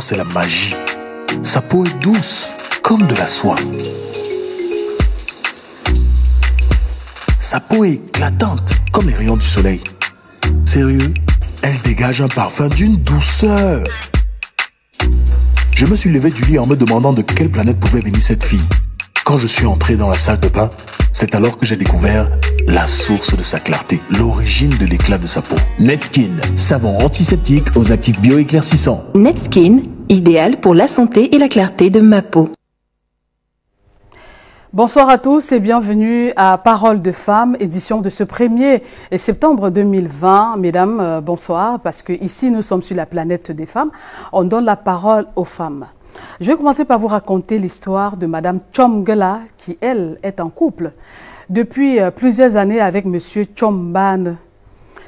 C'est la magie. Sa peau est douce, comme de la soie. Sa peau est éclatante, comme les rayons du soleil. Sérieux, elle dégage un parfum d'une douceur. Je me suis levé du lit en me demandant de quelle planète pouvait venir cette fille. Quand je suis entré dans la salle de bain, c'est alors que j'ai découvert la source de sa clarté, l'origine de l'éclat de sa peau. Netskin, savon antiseptique aux actifs bioéclaircissants. Netskin, idéal pour la santé et la clarté de ma peau. Bonsoir à tous et bienvenue à Parole de femmes, édition de ce 1er septembre 2020. Mesdames, euh, bonsoir, parce que ici nous sommes sur la planète des femmes. On donne la parole aux femmes. Je vais commencer par vous raconter l'histoire de Madame Chomgela, qui elle est en couple depuis euh, plusieurs années avec Monsieur Chomban.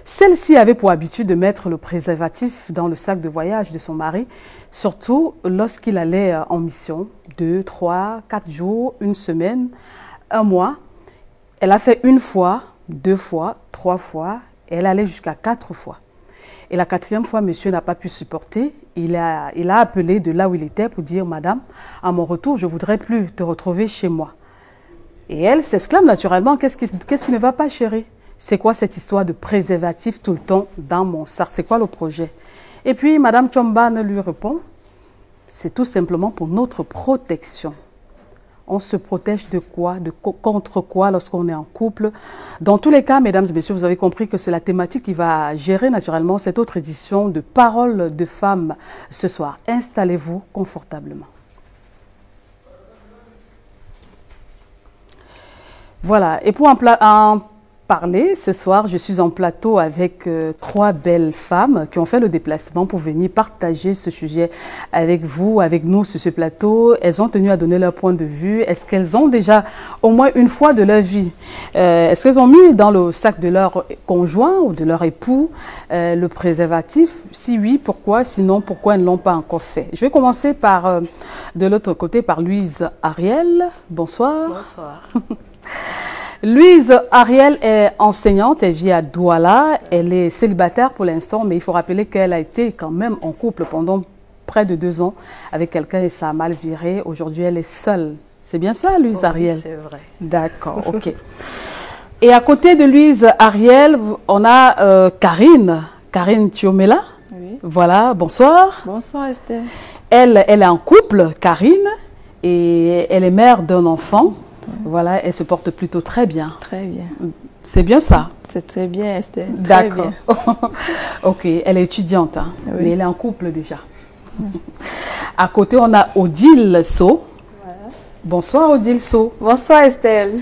Celle-ci avait pour habitude de mettre le préservatif dans le sac de voyage de son mari, surtout lorsqu'il allait euh, en mission deux, trois, quatre jours, une semaine, un mois. Elle a fait une fois, deux fois, trois fois, et elle allait jusqu'à quatre fois. Et la quatrième fois, monsieur n'a pas pu supporter. Il a, appelé de là où il était pour dire, Madame, à mon retour, je voudrais plus te retrouver chez moi. Et elle s'exclame naturellement, qu'est-ce qui, qu'est-ce qui ne va pas, chérie? C'est quoi cette histoire de préservatif tout le temps dans mon sac? C'est quoi le projet? Et puis, Madame Chomban lui répond, c'est tout simplement pour notre protection. On se protège de quoi? De Contre quoi lorsqu'on est en couple? Dans tous les cas, mesdames et messieurs, vous avez compris que c'est la thématique qui va gérer naturellement cette autre édition de Paroles de femmes ce soir. Installez-vous confortablement. Voilà, et pour parler. Ce soir, je suis en plateau avec euh, trois belles femmes qui ont fait le déplacement pour venir partager ce sujet avec vous, avec nous sur ce plateau. Elles ont tenu à donner leur point de vue. Est-ce qu'elles ont déjà, au moins une fois de leur vie, euh, est-ce qu'elles ont mis dans le sac de leur conjoint ou de leur époux euh, le préservatif? Si oui, pourquoi? Sinon, pourquoi elles ne l'ont pas encore fait? Je vais commencer par, de l'autre côté, par Louise Ariel. Bonsoir. Bonsoir. Louise Ariel est enseignante, elle vit à Douala, elle est célibataire pour l'instant, mais il faut rappeler qu'elle a été quand même en couple pendant près de deux ans avec quelqu'un et ça a mal viré. Aujourd'hui, elle est seule. C'est bien ça, Louise Oui, Ariel? c'est vrai. D'accord, ok. Et à côté de Louise Ariel, on a euh, Karine, Karine Thiomela. Oui. Voilà, bonsoir. Bonsoir Esther. Elle, elle est en couple, Karine, et elle est mère d'un enfant. Voilà, elle se porte plutôt très bien. Très bien. C'est bien ça? C'est très bien Esther. Très D'accord. ok, elle est étudiante, hein, Oui. mais elle est en couple déjà. À côté, on a Odile So. Bonsoir Odile So. Bonsoir Estelle.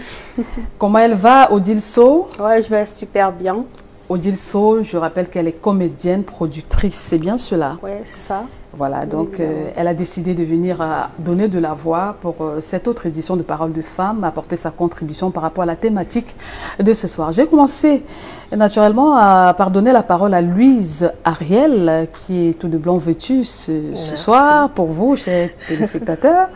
Comment elle va Odile So Ouais, je vais super bien. Odile So, je rappelle qu'elle est comédienne, productrice, c'est bien cela? Ouais, c'est ça. Voilà, donc euh, elle a décidé de venir euh, donner de la voix pour euh, cette autre édition de Paroles de femmes, apporter sa contribution par rapport à la thématique de ce soir. Je vais commencer naturellement à, par donner la parole à Louise Ariel, qui est tout de blanc vêtue ce, ce soir pour vous, chers téléspectateurs.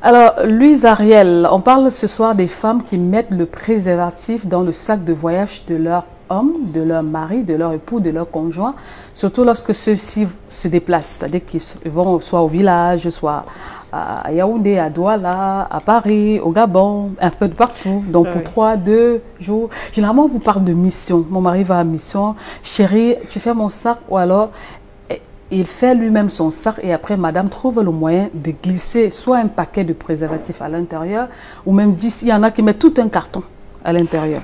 Alors, Louise Ariel, on parle ce soir des femmes qui mettent le préservatif dans le sac de voyage de leur de leur mari, de leur époux, de leur conjoint, surtout lorsque ceux-ci se déplacent, c'est-à-dire qu'ils vont soit au village, soit à Yaoundé, à Douala, à Paris, au Gabon, un peu de partout. Donc pour Oui. trois, deux jours. Généralement, on vous parle de mission. Mon mari va à mission. Chérie, tu fais mon sac ou alors eh, il fait lui-même son sac et après, madame trouve le moyen de glisser soit un paquet de préservatifs à l'intérieur ou même 10. Il y en a qui mettent tout un carton à l'intérieur.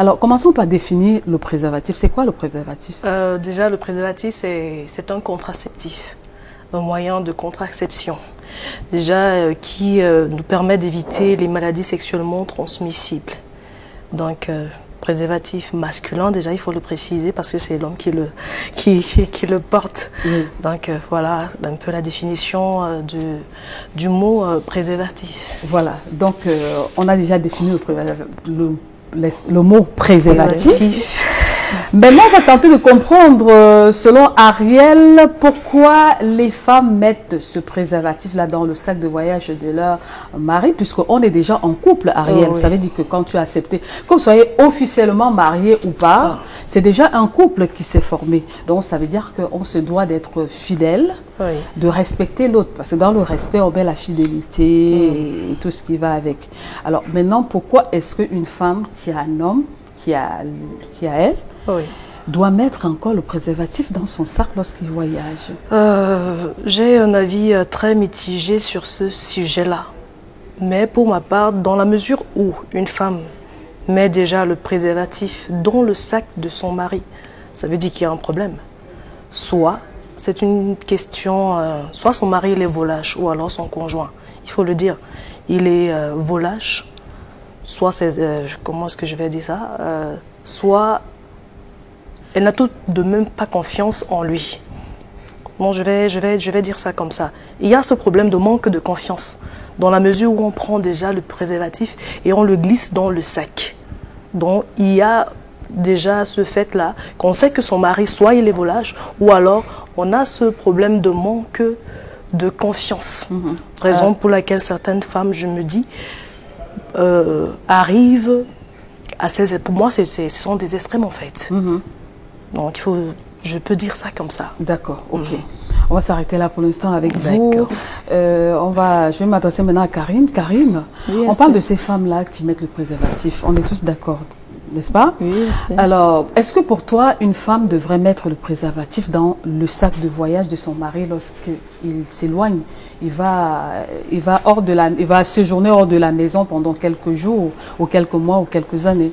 Alors, commençons par définir le préservatif? C'est quoi le préservatif? Euh, déjà, le préservatif, c'est un contraceptif, un moyen de contraception. Déjà, euh, qui euh, nous permet d'éviter les maladies sexuellement transmissibles. Donc, préservatif masculin, déjà, il faut le préciser parce que c'est l'homme qui le, qui, qui- le porte. Donc, voilà un peu la définition du, du mot préservatif. Voilà. Donc, on a déjà défini le, préserva- le, mot préservatif. Maintenant, on va tenter de comprendre, euh, selon Ariel, pourquoi les femmes mettent ce préservatif-là dans le sac de voyage de leur mari, puisqu'on est déjà en couple, Ariel. Oh, oui. Ça veut dire que quand tu as accepté, que vous soyez officiellement marié ou pas, Ah. c'est déjà un couple qui s'est formé. Donc, ça veut dire qu'on se doit d'être fidèle, Oui. de respecter l'autre. Parce que dans le respect, on met la fidélité et, et tout ce qui va avec. Alors, maintenant, pourquoi est-ce qu'une femme qui a un homme, qui a, qui a elle, Oui. doit mettre encore le préservatif dans son sac lorsqu'il voyage. Euh, J'ai un avis euh, très mitigé sur ce sujet-là. Mais pour ma part, dans la mesure où une femme met déjà le préservatif dans le sac de son mari, ça veut dire qu'il y a un problème. Soit c'est une question, euh, soit son mari il est volage ou alors son conjoint. Il faut le dire, il est euh, volage. Soit c'est, euh, comment est-ce que je vais dire ça Soit elle n'a tout de même pas confiance en lui. Bon, je vais, je, vais, je vais dire ça comme ça. Il y a ce problème de manque de confiance, dans la mesure où on prend déjà le préservatif et on le glisse dans le sac. Donc, il y a déjà ce fait-là, qu'on sait que son mari, soit il est volage, ou alors on a ce problème de manque de confiance. Raison pour laquelle certaines femmes, je me dis, euh, arrivent à ces... Pour moi, ce sont des extrêmes, en fait. Donc, il faut, je peux dire ça comme ça. D'accord, ok. On va s'arrêter là pour l'instant avec vous. Euh, on va, je vais m'adresser maintenant à Karine. Karine, Oui, on parle de ces femmes-là qui mettent le préservatif. On est tous d'accord, n'est-ce pas? Oui. Alors, est-ce que pour toi, une femme devrait mettre le préservatif dans le sac de voyage de son mari lorsqu'il s'éloigne? Il va, il, va hors de la, il va séjourner hors de la maison pendant quelques jours, ou quelques mois, ou quelques années?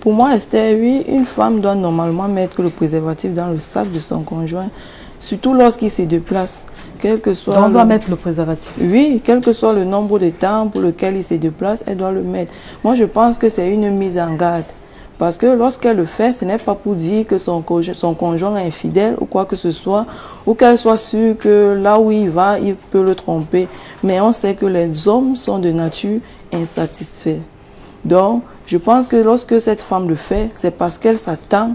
Pour moi, Esther, oui, une femme doit normalement mettre le préservatif dans le sac de son conjoint, surtout lorsqu'il se déplace, quel que soit. On doit le- mettre le préservatif. Oui, quel que soit le nombre de temps pour lequel il se déplace, elle doit le mettre. Moi, je pense que c'est une mise en garde. Parce que lorsqu'elle le fait, ce n'est pas pour dire que son, conjoint- son conjoint est infidèle ou quoi que ce soit, ou qu'elle soit sûre que là où il va, il peut le tromper. Mais on sait que les hommes sont de nature insatisfaits. Donc, je pense que lorsque cette femme le fait, c'est parce qu'elle s'attend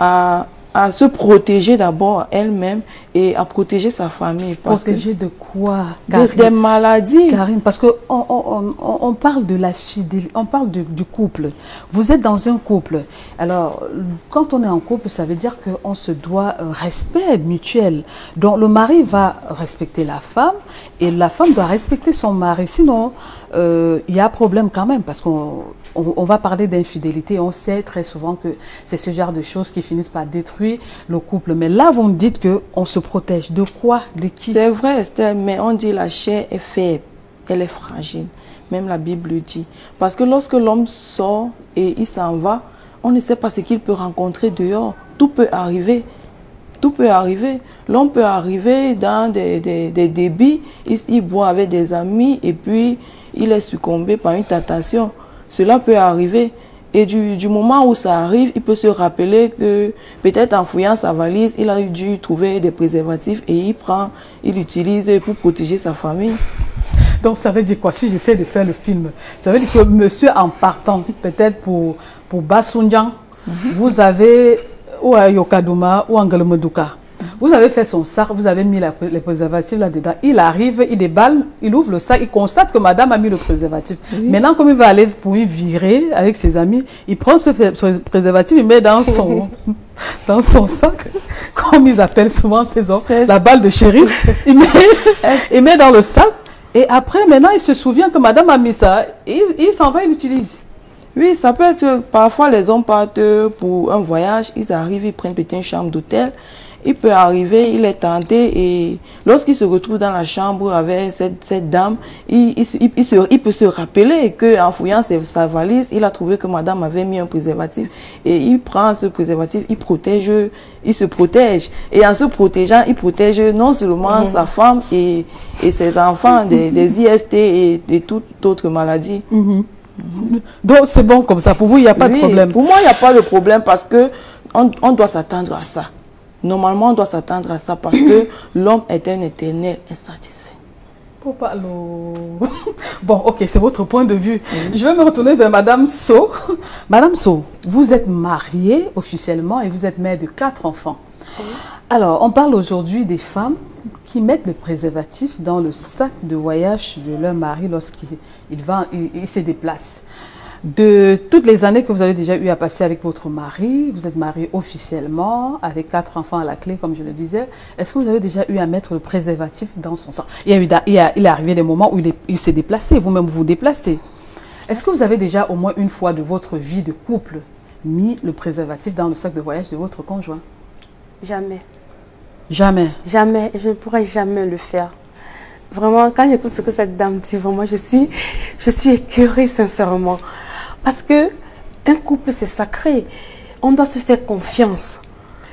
à, à se protéger d'abord elle-même et à protéger sa famille. Parce que Protéger de quoi de- Karine des maladies. Karine, parce que on, on- on- on parle de la fidélité, on parle du, du couple. Vous êtes dans un couple. Alors, quand on est en couple, ça veut dire qu'on se doit un respect mutuel. Donc, le mari va respecter la femme et la femme doit respecter son mari. Sinon, euh, il y a problème quand même parce qu'on on, va parler d'infidélité. On sait très souvent que c'est ce genre de choses qui finissent par détruire le couple. Mais là, vous me dites que on se protège. De quoi? De qui? C'est vrai, Esther, mais on dit la chair est faible, elle est fragile. Même la Bible le dit. Parce que lorsque l'homme sort et il s'en va, on ne sait pas ce qu'il peut rencontrer dehors. Tout peut arriver. Tout peut arriver. L'homme peut arriver dans des débits, il, il boit avec des amis et puis il est succombé par une tentation. Cela peut arriver. Et du, du moment où ça arrive, il peut se rappeler que peut-être en fouillant sa valise, il a dû trouver des préservatifs et il prend, il utilise pour protéger sa famille. Donc ça veut dire quoi? Si j'essaie de faire le film, ça veut dire que monsieur en partant, peut-être pour, pour Basunjan, vous avez, ou à Yokaduma, ou à Ngalemeduka, vous avez fait son sac, vous avez mis la- les préservatifs là-dedans. Il arrive, il déballe, il ouvre le sac, il constate que madame a mis le préservatif. Maintenant, comme il va aller pour une virée avec ses amis, il prend ce préservatif, il met dans son, dans son sac, comme ils appellent souvent ces hommes, la balle de shérif. Il met, il met dans le sac. Et après, maintenant, il se souvient que madame a mis ça. Il, il s'en va, il l'utilise. Oui, ça peut être, parfois les hommes partent pour un voyage, ils arrivent, ils prennent peut-être une chambre d'hôtel. Il peut arriver, il est tenté et lorsqu'il se retrouve dans la chambre avec cette, cette dame, il, il, se- il- il se- il peut se rappeler qu'en fouillant sa valise, il a trouvé que madame avait mis un préservatif et il prend ce préservatif, il protège, il se protège. Et en se protégeant, il protège non seulement sa femme et, et ses enfants des, des IST et de toutes autres maladies. Donc, c'est bon comme ça. Pour vous, il n'y a pas de problème. Pour moi, il n'y a pas de problème parce que on, on doit s'attendre à ça. Normalement, on doit s'attendre à ça parce que l'homme est un éternel insatisfait. Bon, ok, c'est votre point de vue. Je vais me retourner vers Madame So. Madame So, vous êtes mariée officiellement et vous êtes mère de quatre enfants. Alors, on parle aujourd'hui des femmes qui mettent le préservatif dans le sac de voyage de leur mari lorsqu'il il va, il, il se déplace. De toutes les années que vous avez déjà eu à passer avec votre mari, vous êtes marié officiellement, avec quatre enfants à la clé, comme je le disais, est-ce que vous avez déjà eu à mettre le préservatif dans son sac il, y a eu il, y a- il est arrivé des moments où il, est- il s'est déplacé, vous-même vous déplacez. Est-ce que vous avez déjà au moins une fois de votre vie de couple mis le préservatif dans le sac de voyage de votre conjoint? Jamais. Jamais. Jamais. Je ne pourrais jamais le faire. Vraiment, quand j'écoute ce que cette dame dit, vraiment, je suis, je suis écœurée, sincèrement. Parce que un couple, c'est sacré. On doit se faire confiance.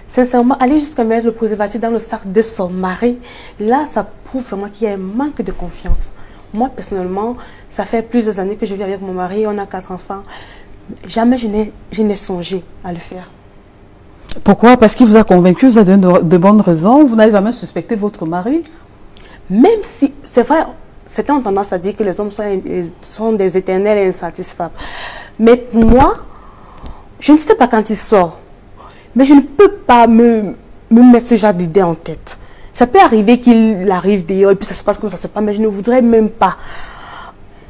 Sincèrement, aller jusqu'à mettre le préservatif dans le sac de son mari, là, ça prouve vraiment qu'il y a un manque de confiance. Moi, personnellement, ça fait plusieurs années que je vis avec mon mari, on a quatre enfants. Jamais je n'ai songé à le faire. Pourquoi? Parce qu'il vous a convaincu, vous a donné de, de bonnes raisons, vous n'avez jamais suspecté votre mari? Même si, c'est vrai, certains ont tendance à dire que les hommes sont, sont des éternels et insatisfables. Mais moi, je ne sais pas quand il sort. Mais je ne peux pas me, me mettre ce genre d'idée en tête. Ça peut arriver qu'il arrive d'ailleurs et puis ça se passe comme ça se passe, mais je ne voudrais même pas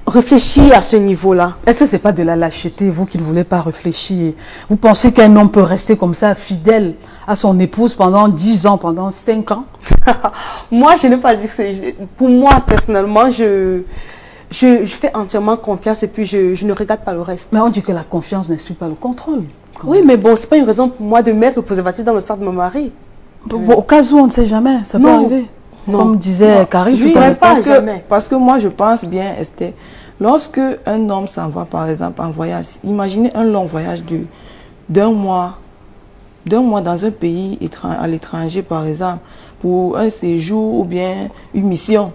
réfléchir à ce niveau-là. Est-ce que c'est pas de la lâcheté, vous qui ne voulez pas réfléchir? Vous pensez qu'un homme peut rester comme ça, fidèle? À son épouse pendant 10 ans, pendant 5 ans moi, je n'ai pas dit que c'est... Pour moi, personnellement, je, je, je fais entièrement confiance et puis je, je ne regarde pas le reste. Mais on dit que la confiance ne suit pas le contrôle. Oui, mais bon, c'est pas une raison pour moi de mettre le préservatif dans le sac de mon mari. Bon, Au cas où on ne sait jamais, ça peut Non. arrive. Non. Comme disait à pourrais l'heure. pas parce que, jamais. parce que moi, je pense bien, Esther, lorsque un homme s'en va, par exemple, en voyage, imaginez un long voyage d'un mois, d'un mois dans un pays à l'étranger, par exemple, pour un séjour ou bien une mission.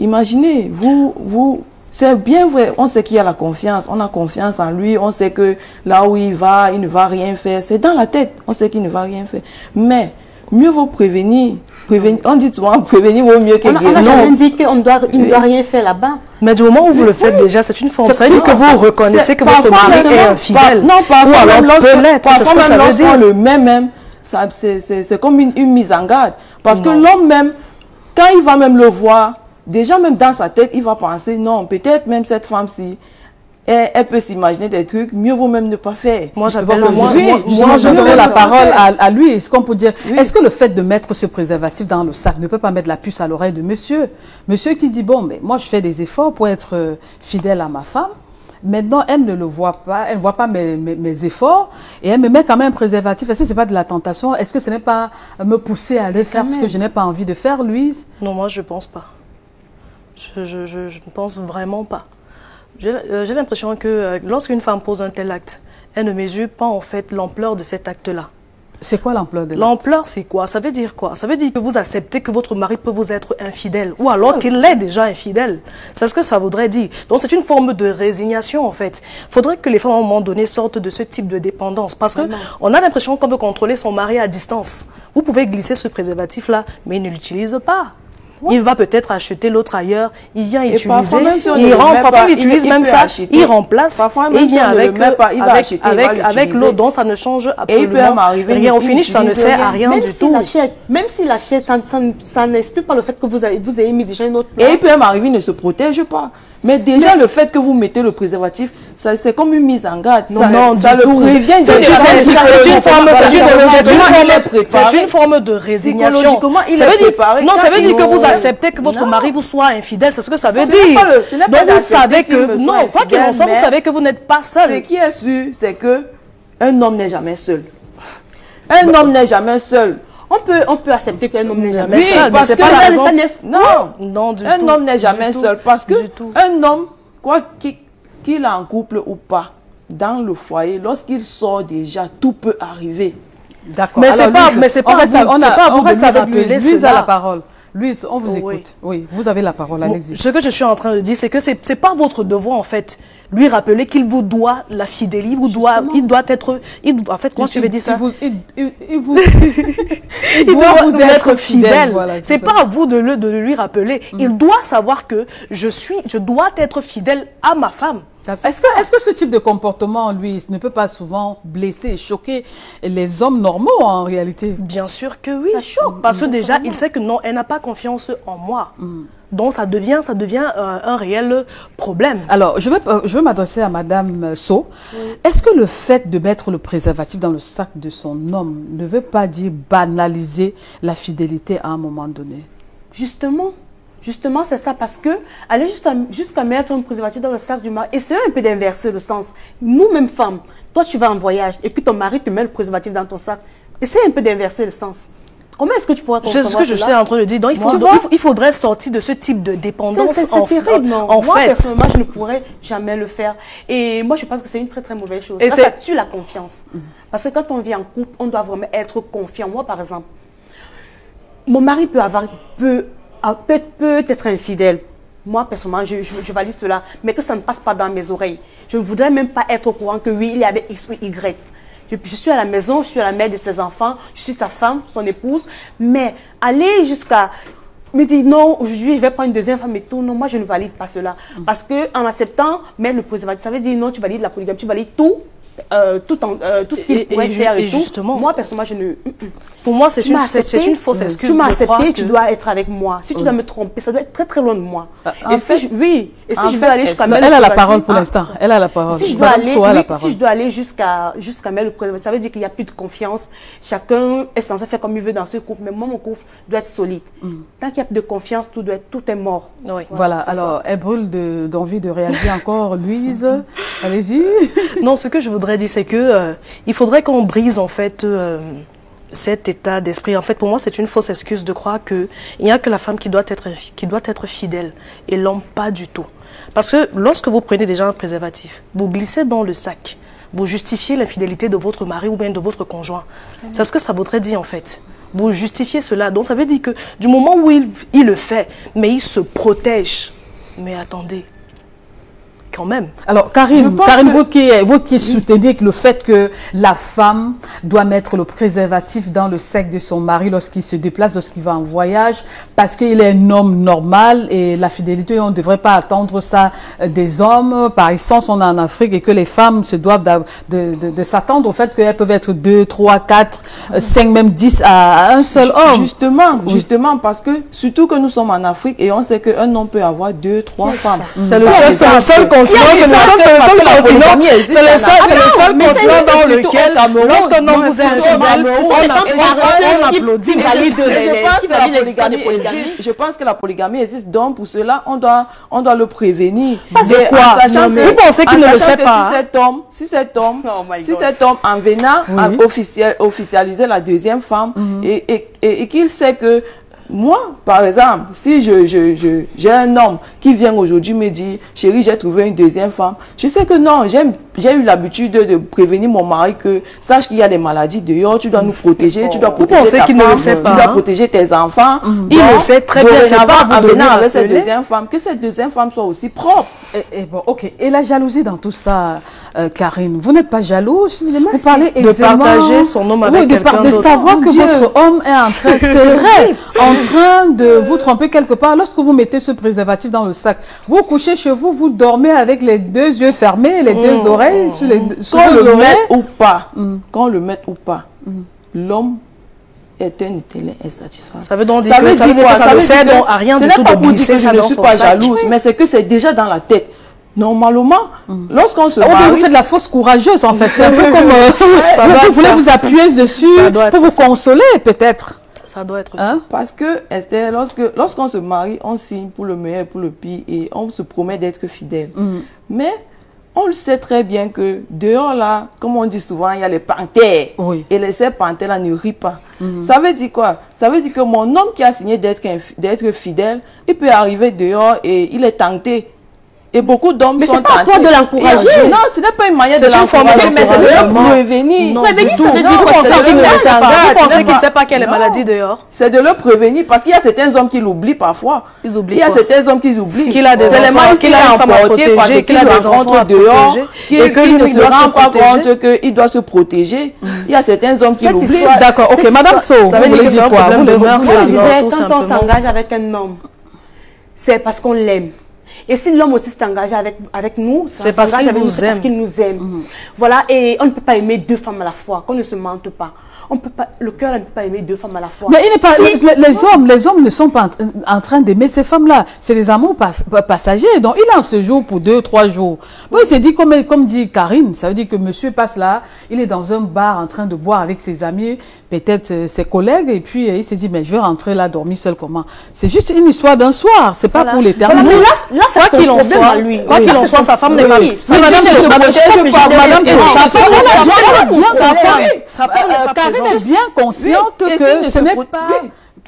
Imaginez, vous, vous, c'est bien vrai, on sait qu'il y a la confiance, on a confiance en lui, on sait que là où il va, il ne va rien faire. C'est dans la tête, on sait qu'il ne va rien faire. Mais mieux vaut prévenir. Prévenir on dit souvent prévenir vaut mieux que On n'a guérir. dit qu'on doit, il ne doit rien faire là-bas. Mais du moment où vous le faites déjà, c'est une forme. C'est Ça veut dire que vous reconnaissez que votre mari est infidèle. Non, parfois même lorsqu'on le met même, c'est, c'est, c'est comme une, une mise en garde. Parce que l'homme même, quand il va même le voir, déjà même dans sa tête, il va penser, non, peut-être même cette femme-ci, elle, elle peut s'imaginer des trucs, mieux vaut même ne pas faire. Moi, j'appelle le moi- oui, moi- la parole à, à lui. Est-ce qu'on peut dire, Oui. est-ce que le fait de mettre ce préservatif dans le sac ne peut pas mettre la puce à l'oreille de monsieur? Monsieur qui dit, bon, mais moi je fais des efforts pour être euh, fidèle à ma femme. Maintenant, elle ne le voit pas, elle ne voit pas mes, mes- mes efforts et elle me met quand même un préservatif. Est-ce que ce n'est pas de la tentation? Est-ce que ce n'est pas me pousser à aller faire ce que je n'ai pas envie de faire, Louise? Non, moi, je pense pas. Je, je, je, je ne pense vraiment pas. J'ai euh, j'ai l'impression que euh, lorsqu'une femme pose un tel acte, elle ne mesure pas en fait l'ampleur de cet acte-là. C'est quoi l'ampleur de l'acte L'ampleur, c'est quoi? Ça veut dire quoi? Ça veut dire que vous acceptez que votre mari peut vous être infidèle, ou alors qu'il est déjà infidèle. C'est ce que ça voudrait dire. Donc c'est une forme de résignation en fait. Il faudrait que les femmes à un moment donné sortent de ce type de dépendance, parce que on a l'impression qu'on veut contrôler son mari à distance. Vous pouvez glisser ce préservatif-là, mais il ne l'utilise pas. Il va peut-être acheter l'autre ailleurs, il vient Et utiliser, il, rend- parfois il il- utilise il même ça, il remplace, Parfois, et il vient avec, met pas, il va avec, l'eau, donc ça ne change Et absolument rien. Au il finish, ça ne sert à rien. du s'il tout. achète, même s'il achète, ça, n'explique pas le fait que vous avez, mis déjà une autre Et il peut même arriver, il ne se protège pas. Mais déjà, le fait que vous mettez le préservatif, c'est comme une mise en garde. Non, ça, non, ça le prévient C'est une forme est de résignation. Psychologiquement, il Ça est veut dire- préparé Non, ça veut dire que vous acceptez que votre Non. mari vous soit infidèle. C'est ce que ça veut Ce dire. ce Donc vous savez que non, quoi qu'il en soit, vous savez que vous n'êtes pas Ce seul. qui est sûr, c'est que un homme n'est jamais seul. Un homme n'est jamais seul. On peut, on peut accepter qu'un homme n'est jamais Oui, seul, mais parce c'est que pas la raison. Non, Non, du un tout. homme n'est jamais tout. seul parce que un homme, quoi qu'il en couple ou pas, dans le foyer, lorsqu'il sort déjà, tout peut arriver. D'accord. Mais c'est pas- mais c'est pas vous- on a- pas à vous de rappeler cela. la parole. Louise, on vous oui. écoute. Oui, vous avez la parole, allez-y. ce que je suis en train de dire, c'est que c'est n'est pas votre devoir, en fait. Lui rappeler qu'il vous doit la fidélité, vous doit, il doit être, il, en fait, comment veux il- dire ça il vous- il- il- il vous- il doit vous être être fidèle, fidèle. voilà, c'est pas à vous de, le, de lui rappeler. Il doit savoir que je suis, je dois être fidèle à ma femme. Est-ce que, est-ce que ce type de comportement, lui, ne peut pas souvent blesser et choquer les hommes normaux en réalité? Bien sûr que oui. Ça choque, Parce que déjà, il sait que non, elle n'a pas confiance en moi. Donc ça devient, ça devient euh, un réel problème. Alors, je veux, euh, je veux m'adresser à Madame euh, So. Est-ce que le fait de mettre le préservatif dans le sac de son homme ne veut pas dire banaliser la fidélité à un moment donné? Justement, justement, c'est ça, parce que aller jusqu'à mettre un préservatif dans le sac du mari, essayons un peu d'inverser le sens. Nous-mêmes femmes, toi tu vas en voyage et puis ton mari te met le préservatif dans ton sac, essaye un peu d'inverser le sens. Comment est-ce que tu pourras C'est ce que je suis en train de dire. Donc il, faut- faudrait sortir de ce type de dépendance C'est terrible, non en Moi, fait. personnellement, je ne pourrais jamais le faire. Et moi, je pense que c'est une très, très mauvaise chose. Et ça, tue la confiance. Parce que quand on vit en couple, on doit vraiment être confiant. Moi, par exemple, mon mari peut avoir, peut, ah, peut, peut être infidèle. Moi, personnellement, je, je, je valide cela, mais que ça ne passe pas dans mes oreilles. Je ne voudrais même pas être au courant que oui, il est avec X ou Y. Je, je suis à la maison, je suis la mère de ses enfants, je suis sa femme, son épouse, mais aller jusqu'à me dire non, aujourd'hui je vais prendre une deuxième femme et tout, non, moi je ne valide pas cela. Parce que en acceptant mettre le préservatif, ça veut dire non, tu valides la polygamie, tu valides tout, euh, tout, en- euh, tout ce qu'il et pourrait faire et, et tout. justement- Moi, personnellement, je ne. Mm, mm. Pour moi, c'est une, une fausse excuse tu m'as accepté, tu dois être avec moi. Si tu dois me tromper, ça doit être très très loin de moi. en et fait- si je, oui, et si je veux aller jusqu'à Elle a le la parole pour Ah, l'instant. Elle a la parole. si je dois aller, So a la oui, parole. si je dois aller jusqu'à jusqu'à mettre le préservatif, ça veut dire qu'il n'y a plus de confiance. Chacun est censé faire comme il veut dans ce couple, mais moi mon couple doit être solide. Tant qu'il y a plus de confiance, tout doit être, tout est mort. Oui. Voilà, alors elle brûle de- d'envie de, réagir encore, Louise. Allez-y. Non, ce que je voudrais dire, c'est que euh, il faudrait qu'on brise en fait euh, cet état d'esprit. En fait, pour moi, c'est une fausse excuse de croire que il n'y a que la femme qui doit être qui doit être fidèle et l'homme pas du tout. Parce que lorsque vous prenez déjà un préservatif, vous glissez dans le sac, vous justifiez l'infidélité de votre mari ou bien de votre conjoint. C'est ce que ça voudrait dire en fait. Vous justifiez cela. Donc ça veut dire que du moment où il, il le fait, mais il se protège. Mais attendez, quand même. Alors, Karine, Karine que- vous, qui, vous qui soutenez que le fait que la femme doit mettre le préservatif dans le sac de son mari lorsqu'il se déplace, lorsqu'il va en voyage, parce qu'il est un homme normal et la fidélité, on ne devrait pas attendre ça euh, des hommes. Par essence, on est en Afrique et que les femmes se doivent de, de- de s'attendre au fait qu'elles peuvent être deux, trois, quatre, euh, cinq, même dix à, à un seul homme. Justement, justement, parce que surtout que nous sommes en Afrique et on sait qu'un homme peut avoir deux, trois femmes. C'est le seul, seul continent, c'est le seul, continent, c'est le en seul, continent dans lequel, homme Non, vous on applaudit. Valide je pense que la polygamie existe. Donc pour cela, on doit, on doit le prévenir. Parce que quoi? en Non, que- mais vous pensez qu'il en ne le sait pas, Si hein? cet homme, si cet homme, Oh si cet homme en venant à officialiser la deuxième femme et, et qu'il sait que moi, par exemple, si je, je, je, j'ai un homme qui vient aujourd'hui me dire, chérie, j'ai trouvé une deuxième femme, je sais que non, j'aime, j'ai eu l'habitude de, de prévenir mon mari que sache qu'il y a des maladies dehors, tu dois nous protéger, tu dois protéger ta qu'il ne femme, sait pas, tu dois hein? protéger tes enfants. Il Donc, le sait très bien, c'est pas vous de venant avec cette deuxième femme, que cette deuxième femme soit aussi propre. Et, et bon, ok. Et la jalousie dans tout ça, euh, Karine, vous n'êtes pas jalouse Vous parlez De partager son homme avec Oui, de, quelqu'un de d'autre. savoir Mon que Dieu. votre homme est en train, c'est vrai, en train de vous tromper quelque part. Lorsque vous mettez ce préservatif dans le sac, vous couchez chez vous, vous dormez avec les deux yeux fermés, les deux oreilles sur les deux sur Qu'on vos le oreilles. mette ou pas, qu'on le mette ou pas, l'homme est un intellect insatisfaisant. Ça veut donc dire Ça que veut ça dire quoi? ça Ça veut sert dire donc à rien du tout pas de glisser que je ça ne suis pas sac. jalouse, mais c'est que c'est déjà dans la tête. Normalement, lorsqu'on se Oh, mais vous marie, faites de la fausse courageuse en fait. C'est un peu comme euh, Ça vous, voulez ça. vous appuyer dessus Ça pour vous ça. consoler peut-être. Ça doit être Hein? parce que Esther, lorsque lorsqu'on se marie, on signe pour le meilleur et pour le pire et on se promet d'être fidèle. Mais on le sait très bien que dehors là, comme on dit souvent, il y a les panthères. Oui. Et les ces panthères là ne rient pas. Ça veut dire quoi? Ça veut dire que mon homme qui a signé d'être fidèle, il peut arriver dehors et il est tenté Et beaucoup d'hommes Mais sont c'est pas à toi tentés. de l'encourager. Non, ce n'est pas une manière de l'encourager, mais c'est de le d'encouragement. prévenir. Ça veut Vous dire quoi pensez C'est qu'il de ne. Vous pensez qu'il sait pas quelle est maladie dehors C'est de le prévenir parce qu'il y a certains hommes qui l'oublient parfois. Ils oublient Il y a certains hommes qui oublient. Qu'il a des enfants, qu'il a une femme à protéger, qu'il a des enfants dehors, et qu'il ne se rend pas compte qu'il doit se protéger. Il y a certains hommes qui l'oublient. D'accord, ok, Madame So, vous voulez dire quoi? Vous disais, quand on s'engage avec un homme, c'est parce qu'on l'aime. Et si l'homme aussi s'est engagé avec, avec nous, C'est parce qu'il aime. nous aime. Voilà, et on ne peut pas aimer deux femmes à la fois, qu'on ne se mente pas. On peut pas, le cœur ne peut pas aimer deux femmes à la fois. Mais il pas, Si- les, les hommes, les hommes ne sont pas en, en train d'aimer ces femmes-là. C'est des amours pas- pas- passagers. Donc, il est en séjour pour deux, trois jours. Bon, il s'est dit, comme, comme dit Karine, ça veut dire que monsieur passe là, il est dans un bar en train de boire avec ses amis, peut-être euh, ses collègues, et puis euh, il s'est dit, mais je vais rentrer là, dormir seul comment C'est juste une histoire d'un soir, c'est pas Voilà. pour l'éternité. Voilà, là, Quoi qu'il en soit, lui. quoi Oui. qu'il en soit, sa femme n'est pas- sa Mais madame si se protège mais madame, sa femme, femme sa n'est femme, pas sa femme, Karine est bien consciente que ce n'est pas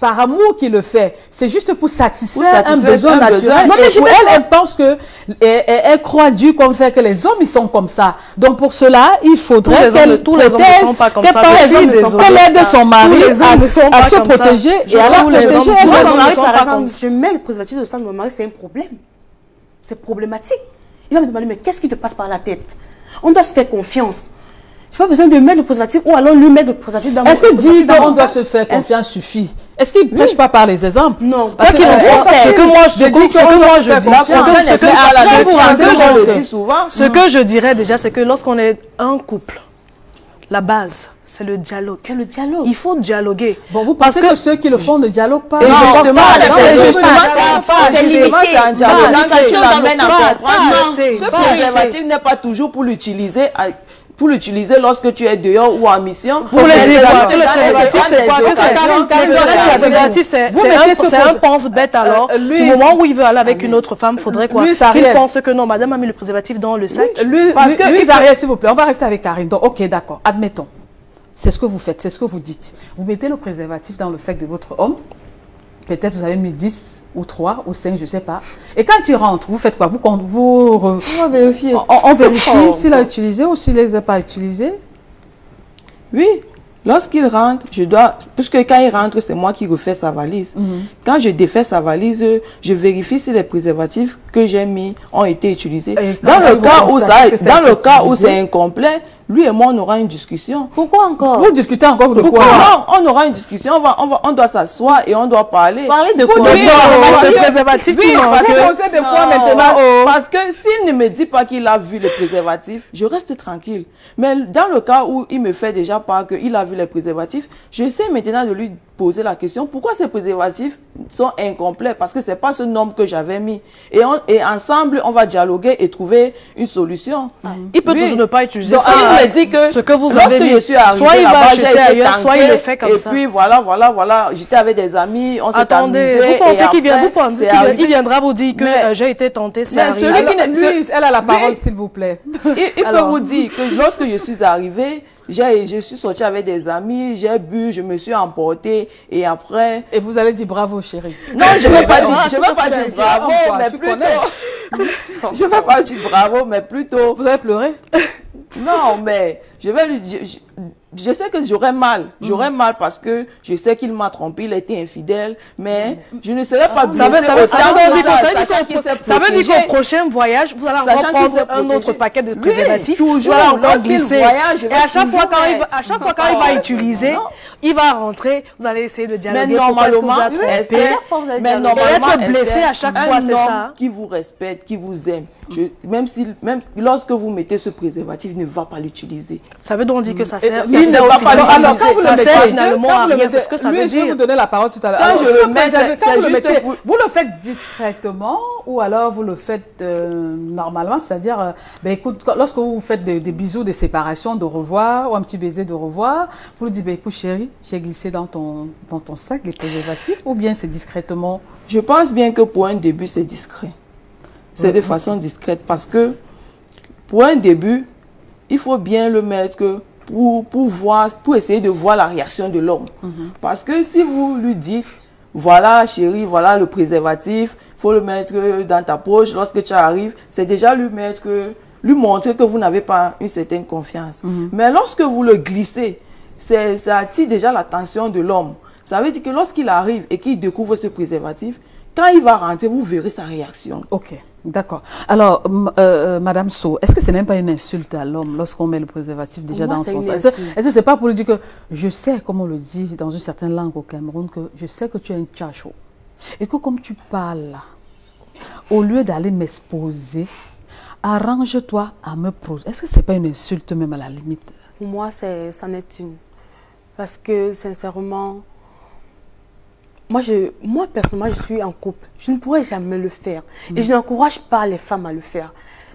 par amour qu'il le fait. C'est juste pour satisfaire, un besoin naturel. Non, mais je pour elle, elle- pense que elle, croit Dieu comme fait que les hommes ils sont comme ça. Donc pour cela, il faudrait qu'elle tous les hommes ne sont pas comme qu'elle ça. parle Les hommes ne qu'elle sont pas aide son mari à, se protéger et à la protéger. tous elle les Moi, mon ne mari, sont par pas exemple, je mets le préservatif de sang de mon mari, c'est un problème. C'est problématique. Il va me demander, mais qu'est-ce qui te passe par la tête? On doit se faire confiance. Je n'ai pas besoin de mettre le préservatif ou alors lui mettre le préservatif dans mon Est-ce que dire qu'on doit se faire confiance suffit? Est-ce qu'il ne prêche pas par les exemples? Non, Parce que- ce que moi, je dis ce que moi je dis. Ce que je dirais déjà, c'est que lorsqu'on est un couple, la base, c'est le dialogue. C'est le dialogue. Il faut dialoguer. Bon, vous Parce pensez que- que ceux qui le font ne dialoguent pas Et Non, justement, c'est justement C'est un dialogue. Tu l'amènes à comprendre, ce préservatif n'est pas toujours pour l'utiliser pour l'utiliser lorsque tu es dehors ou en mission. Pour Mais dire, le préservatif, c'est quoi le préservatif, c'est un, pense-bête alors. Euh, lui, du moment où il veut aller avec une autre femme, faudrait quoi? Qu'il pense que non, madame a mis le préservatif dans le sac. Parce que il s'il vous plaît, on va rester avec Karine. Donc, ok, d'accord, admettons. C'est ce que vous faites, c'est ce que vous dites. Vous mettez le préservatif dans le sac de votre homme. Peut-être vous avez mis 10 ou 3 ou 5, je ne sais pas. Et quand il rentre, vous faites quoi? Vous, compte- vous On on vérifie Oh, s'il a utilisé ou s'il ne les a pas utilisés. Oui, lorsqu'il rentre, je dois, puisque quand il rentre, c'est moi qui refais sa valise. Quand je défais sa valise, je vérifie si les préservatifs que j'ai mis ont été utilisés. Et Dans le cas où ça, dans le cas où c'est incomplet, lui et moi on aura une discussion. Pourquoi encore? Vous discutez encore de Pourquoi? quoi? Non On aura une discussion, on, va, on, va, on doit s'asseoir et on doit parler. Parler de quoi? le préservatif oui, parce posez des points Non, maintenant. Au- Parce que s'il ne me dit pas qu'il a vu les préservatifs, je reste tranquille. Mais dans le cas où il me fait déjà part qu'il a vu les préservatifs, j'essaie maintenant de lui poser la question pourquoi ces préservatifs sont incomplets? Parce que c'est pas ce nombre que j'avais mis. Et, on- et ensemble, on va dialoguer et trouver une solution. Il peut toujours ne pas utiliser Donc, ça. il me dit que ce que vous lorsque avez mis, je suis soit il va acheter ailleurs, soit il le fait comme et ça. puis voilà, voilà, voilà. J'étais avec des amis, on s'est Attendez, vous pensez et qu'il vient, vous pensez qu'il viendra vous dire que euh, j'ai été tenté, c'est celui qui Louise, elle a la parole, s'il vous plaît. Il, il peut vous dire que lorsque je suis arrivée, je suis sortie avec des amis, j'ai bu, je me suis emportée et après... Et vous allez dire bravo, chérie. Non, je ne vais pas dire, je vais pas bravo, mais plutôt... je ne vais pas dire bravo, mais plutôt... Vous avez pleuré? Non, mais je vais lui dire... Je, je sais que j'aurais mal. J'aurais Mm. mal parce que je sais qu'il m'a trompé, il a été infidèle, mais je ne serais pas blessée Ça veut, ça veut, ça dire dire qu'au- prochain voyage, vous allez reprendre un autre paquet de Oui, préservatifs. toujours. Vous allez glisser. voyage, Et à chaque fois quand il va, à chaque fois quand il va utiliser, Non. il va rentrer, vous allez essayer de Mais dialoguer. Vous normalement, a trompé vous mais normalement, Et être blessé à chaque fois, c'est ça, qui vous respecte, qui vous aime, je- même, si, même lorsque vous mettez ce préservatif, il ne va pas l'utiliser. Ça veut donc dire que ça sert, ça ne sert va pas ça- alors, quand vous ça le sert mettez- finalement Quand à vous le rien, mettez- c'est ce que ça lui, veut je vais vous dire. donner la parole tout à l'heure. Quand Alors, je le mets, quand vous le mettez, pour- vous le faites discrètement ou alors vous le faites euh, normalement, c'est-à-dire, euh, ben écoute, quand- lorsque vous faites des, des bisous de séparation, de revoir ou un petit baiser de revoir, vous lui dites, ben écoute chérie, j'ai glissé dans ton, dans ton sac les préservatifs ou bien c'est discrètement? Je pense bien que pour un début, c'est discret. C'est de façon discrète parce que pour un début, il faut bien le mettre que pour, pour, voir, pour essayer de voir la réaction de l'homme. Parce que si vous lui dites, voilà chérie, voilà le préservatif, faut le mettre dans ta poche. Lorsque tu arrives, c'est déjà lui mettre, lui montrer que vous n'avez pas une certaine confiance. Mhm. Mais lorsque vous le glissez, ça attire déjà l'attention de l'homme. Ça veut dire que lorsqu'il arrive et qu'il découvre ce préservatif, quand il va rentrer, vous verrez sa réaction. Ok, d'accord. Alors, euh, euh, Madame So, est-ce que ce n'est pas une insulte à l'homme lorsqu'on met le préservatif déjà moi, dans son Est-ce que c'est pas pour lui dire que je sais, comme on le dit dans une certaine langue au Cameroun, que je sais que tu es un tchacho et que comme tu parles là, au lieu d'aller m'exposer, arrange-toi à me protéger. Est-ce que c'est pas une insulte même à la limite? Pour moi, c'est, c'en est une. Parce que, sincèrement, moi, je, moi, personnellement, je suis en couple. Je ne pourrais jamais le faire. Et je n'encourage pas les femmes à le faire.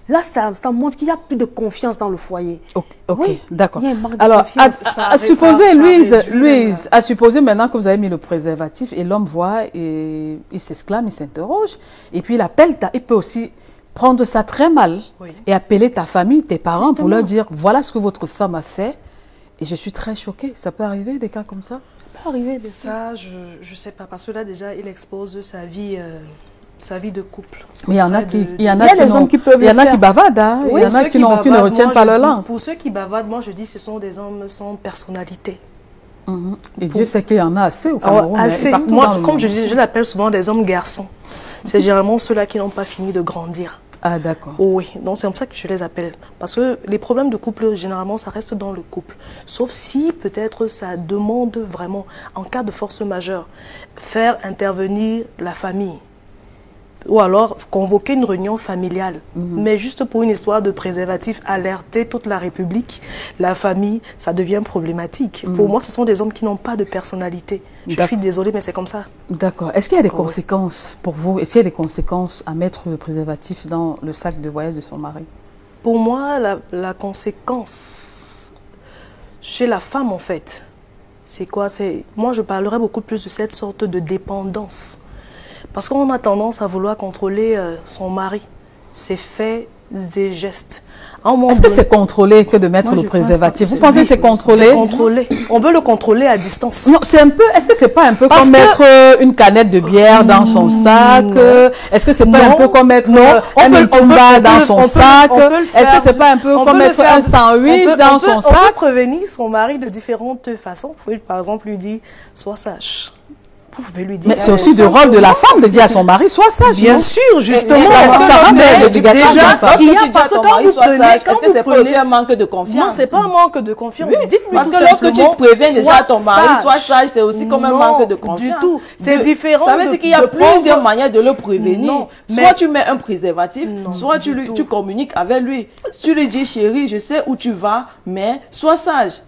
Là, ça, ça montre qu'il n'y a plus de confiance dans le foyer. Ok, ok, Oui, d'accord. il y a un manque de Alors, à, confiance. à- Ça à ré- supposer, ça- Louise, réduit Louise, à supposer maintenant que vous avez mis le préservatif et l'homme voit et il s'exclame, il s'interroge, et puis il appelle, ta- il peut aussi prendre ça très mal Oui. et appeler ta famille, tes parents pour leur dire voilà ce que votre femme a fait et je suis très choquée. Ça peut arriver des cas comme Ça? Peut arriver. de- Ça, je ne sais pas, parce que là, déjà, il expose sa vie, euh, sa vie de couple. Mais il y en a qui, il y en a qui hommes qui peuvent il y en a qui bavardent, hein. il y en a qui, ne retiennent moi, pas leur langue. Pour ceux qui bavardent, moi, je dis ce sont des hommes sans personnalité. Mhm. Et Dieu sait qu'il y en a assez au Cameroun. hein, et assez- moi, comme je dis, je l'appelle souvent des hommes garçons. C'est généralement ceux-là qui n'ont pas fini de grandir. Ah d'accord. Oui, donc c'est comme ça que je les appelle. Parce que les problèmes de couple, généralement, ça reste dans le couple. Sauf si peut-être ça demande vraiment, en cas de force majeure, faire intervenir la famille. Ou alors convoquer une réunion familiale. Mais juste pour une histoire de préservatif, alerter toute la République, la famille, ça devient problématique. Pour moi, ce sont des hommes qui n'ont pas de personnalité. Je suis désolée, mais c'est comme ça. D'accord. Est-ce qu'il y a des conséquences pour vous? Est-ce qu'il y a des conséquences à mettre le préservatif dans le sac de voyage de son mari? Pour moi, la, la conséquence chez la femme, en fait, c'est quoi? Moi, je parlerais beaucoup plus de cette sorte de dépendance. Parce qu'on a tendance à vouloir contrôler euh, son mari, ses faits et gestes. Est-ce que c'est contrôlé que de mettre Moi, le préservatif Vous pensez que c'est C'est contrôlé contrôlé. On veut le contrôler à distance. Non, c'est un peu. Est-ce que c'est pas un peu Parce comme que- mettre euh, une canette de bière dans son sac Non. euh, Est-ce que c'est pas un peu comme mettre Non. On un peut- on peut- dans son on peut- sac Est-ce que c'est pas un peu comme mettre un sandwich dans son On peut sac? prévenir son mari de différentes façons. Vous pouvez par exemple lui dire Sois sage. Vous pouvez lui dire Mais c'est aussi le rôle de la femme de dire à son mari sois sage. Bien non sûr, justement. mais ça obligations déjà, de la femme. A tu dis à ton mari, sois sage, est-ce que c'est pas prenez- aussi un manque de Non, confiance c'est pas un manque de confiance. Dites-lui Parce que lorsque tu préviens déjà sois ton mari, sois sage, c'est aussi comme un Non, manque de confiance. Du tout. C'est différent. Ça veut dire qu'il y a plusieurs manières de le prévenir. Non, soit tu mets un préservatif, Non, soit tu communiques avec lui. Tu lui dis, chérie, je sais où tu vas, mais sois sage.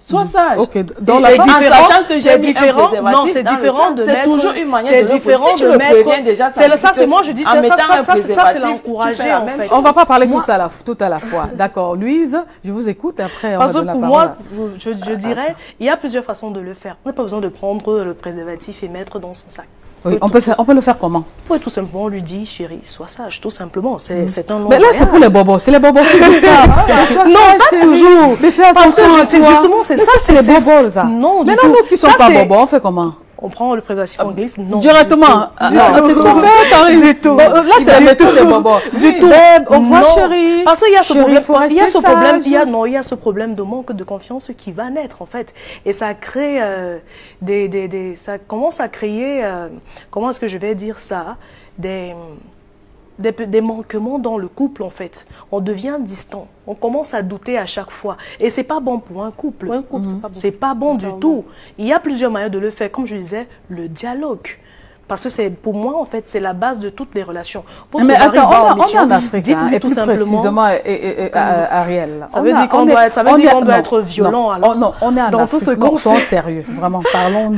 Sois sage. Ok, Et dans la c'est différent, sachant que j'ai c'est mis un différent, préservatif non, c'est différent de c'est mettre. toujours une manière c'est de le différent de mettre. déjà, ça c'est c'est moi je dis c'est ça, ça, ça, ça, c'est l'encourager en fait. On va pas parler Moi- tous à la, tout à la fois. D'accord. Louise, je vous écoute après on Parce que pour moi, parole. je, je- je dirais, il y a plusieurs façons de le faire. On n'a pas besoin de prendre le préservatif et mettre dans son sac. Oui, on, peut faire, on peut le faire comment? Vous pouvez tout simplement lui dire, chérie, sois sage, tout simplement. C'est c'est un long Mais là, c'est pour les bobos. C'est les bobos qui disent ça. Non, pas toujours. Mais fais Parce que attention je- à c'est justement, c'est ça, c'est les bobos, ça. non, du Mais non, nous qui sont Ça, pas c'est- bobos, on fait comment? On prend le préservatif, on glisse. Non. Directement. du Ah, tout. non, c'est ce qu'on fait, Henri. Du tout. Là, c'est des bobos. Du tout. Babe, au revoir, chérie. Parce qu'il y a ce problème, il y a ce problème, il y a, non, il y a ce problème de manque de confiance qui va naître en fait, et ça crée euh, des, des, des- ça commence à créer, euh, comment est-ce que je vais dire ça, des des, manquements dans le couple en fait. On devient distant. On commence à douter à chaque fois. Et c'est pas bon pour un couple. Pour un couple, c'est pas bon. C'est pas bon du tout. Il y a plusieurs manières de le faire. Comme je disais, le dialogue. Parce que c'est pour moi en fait c'est la base de toutes les relations. Votre Mais attends, on, en est- on est mission, en Afrique, hein, dites-lui et tout plus simplement. précisément, et, et- et- à- Ariel. Ça On veut dire qu'on doit être- ça veut on dire est- qu'on doit non, être violent, non, alors. non, on est en Dans tout ce qu'on soyons fait. sérieux, vraiment, parlons.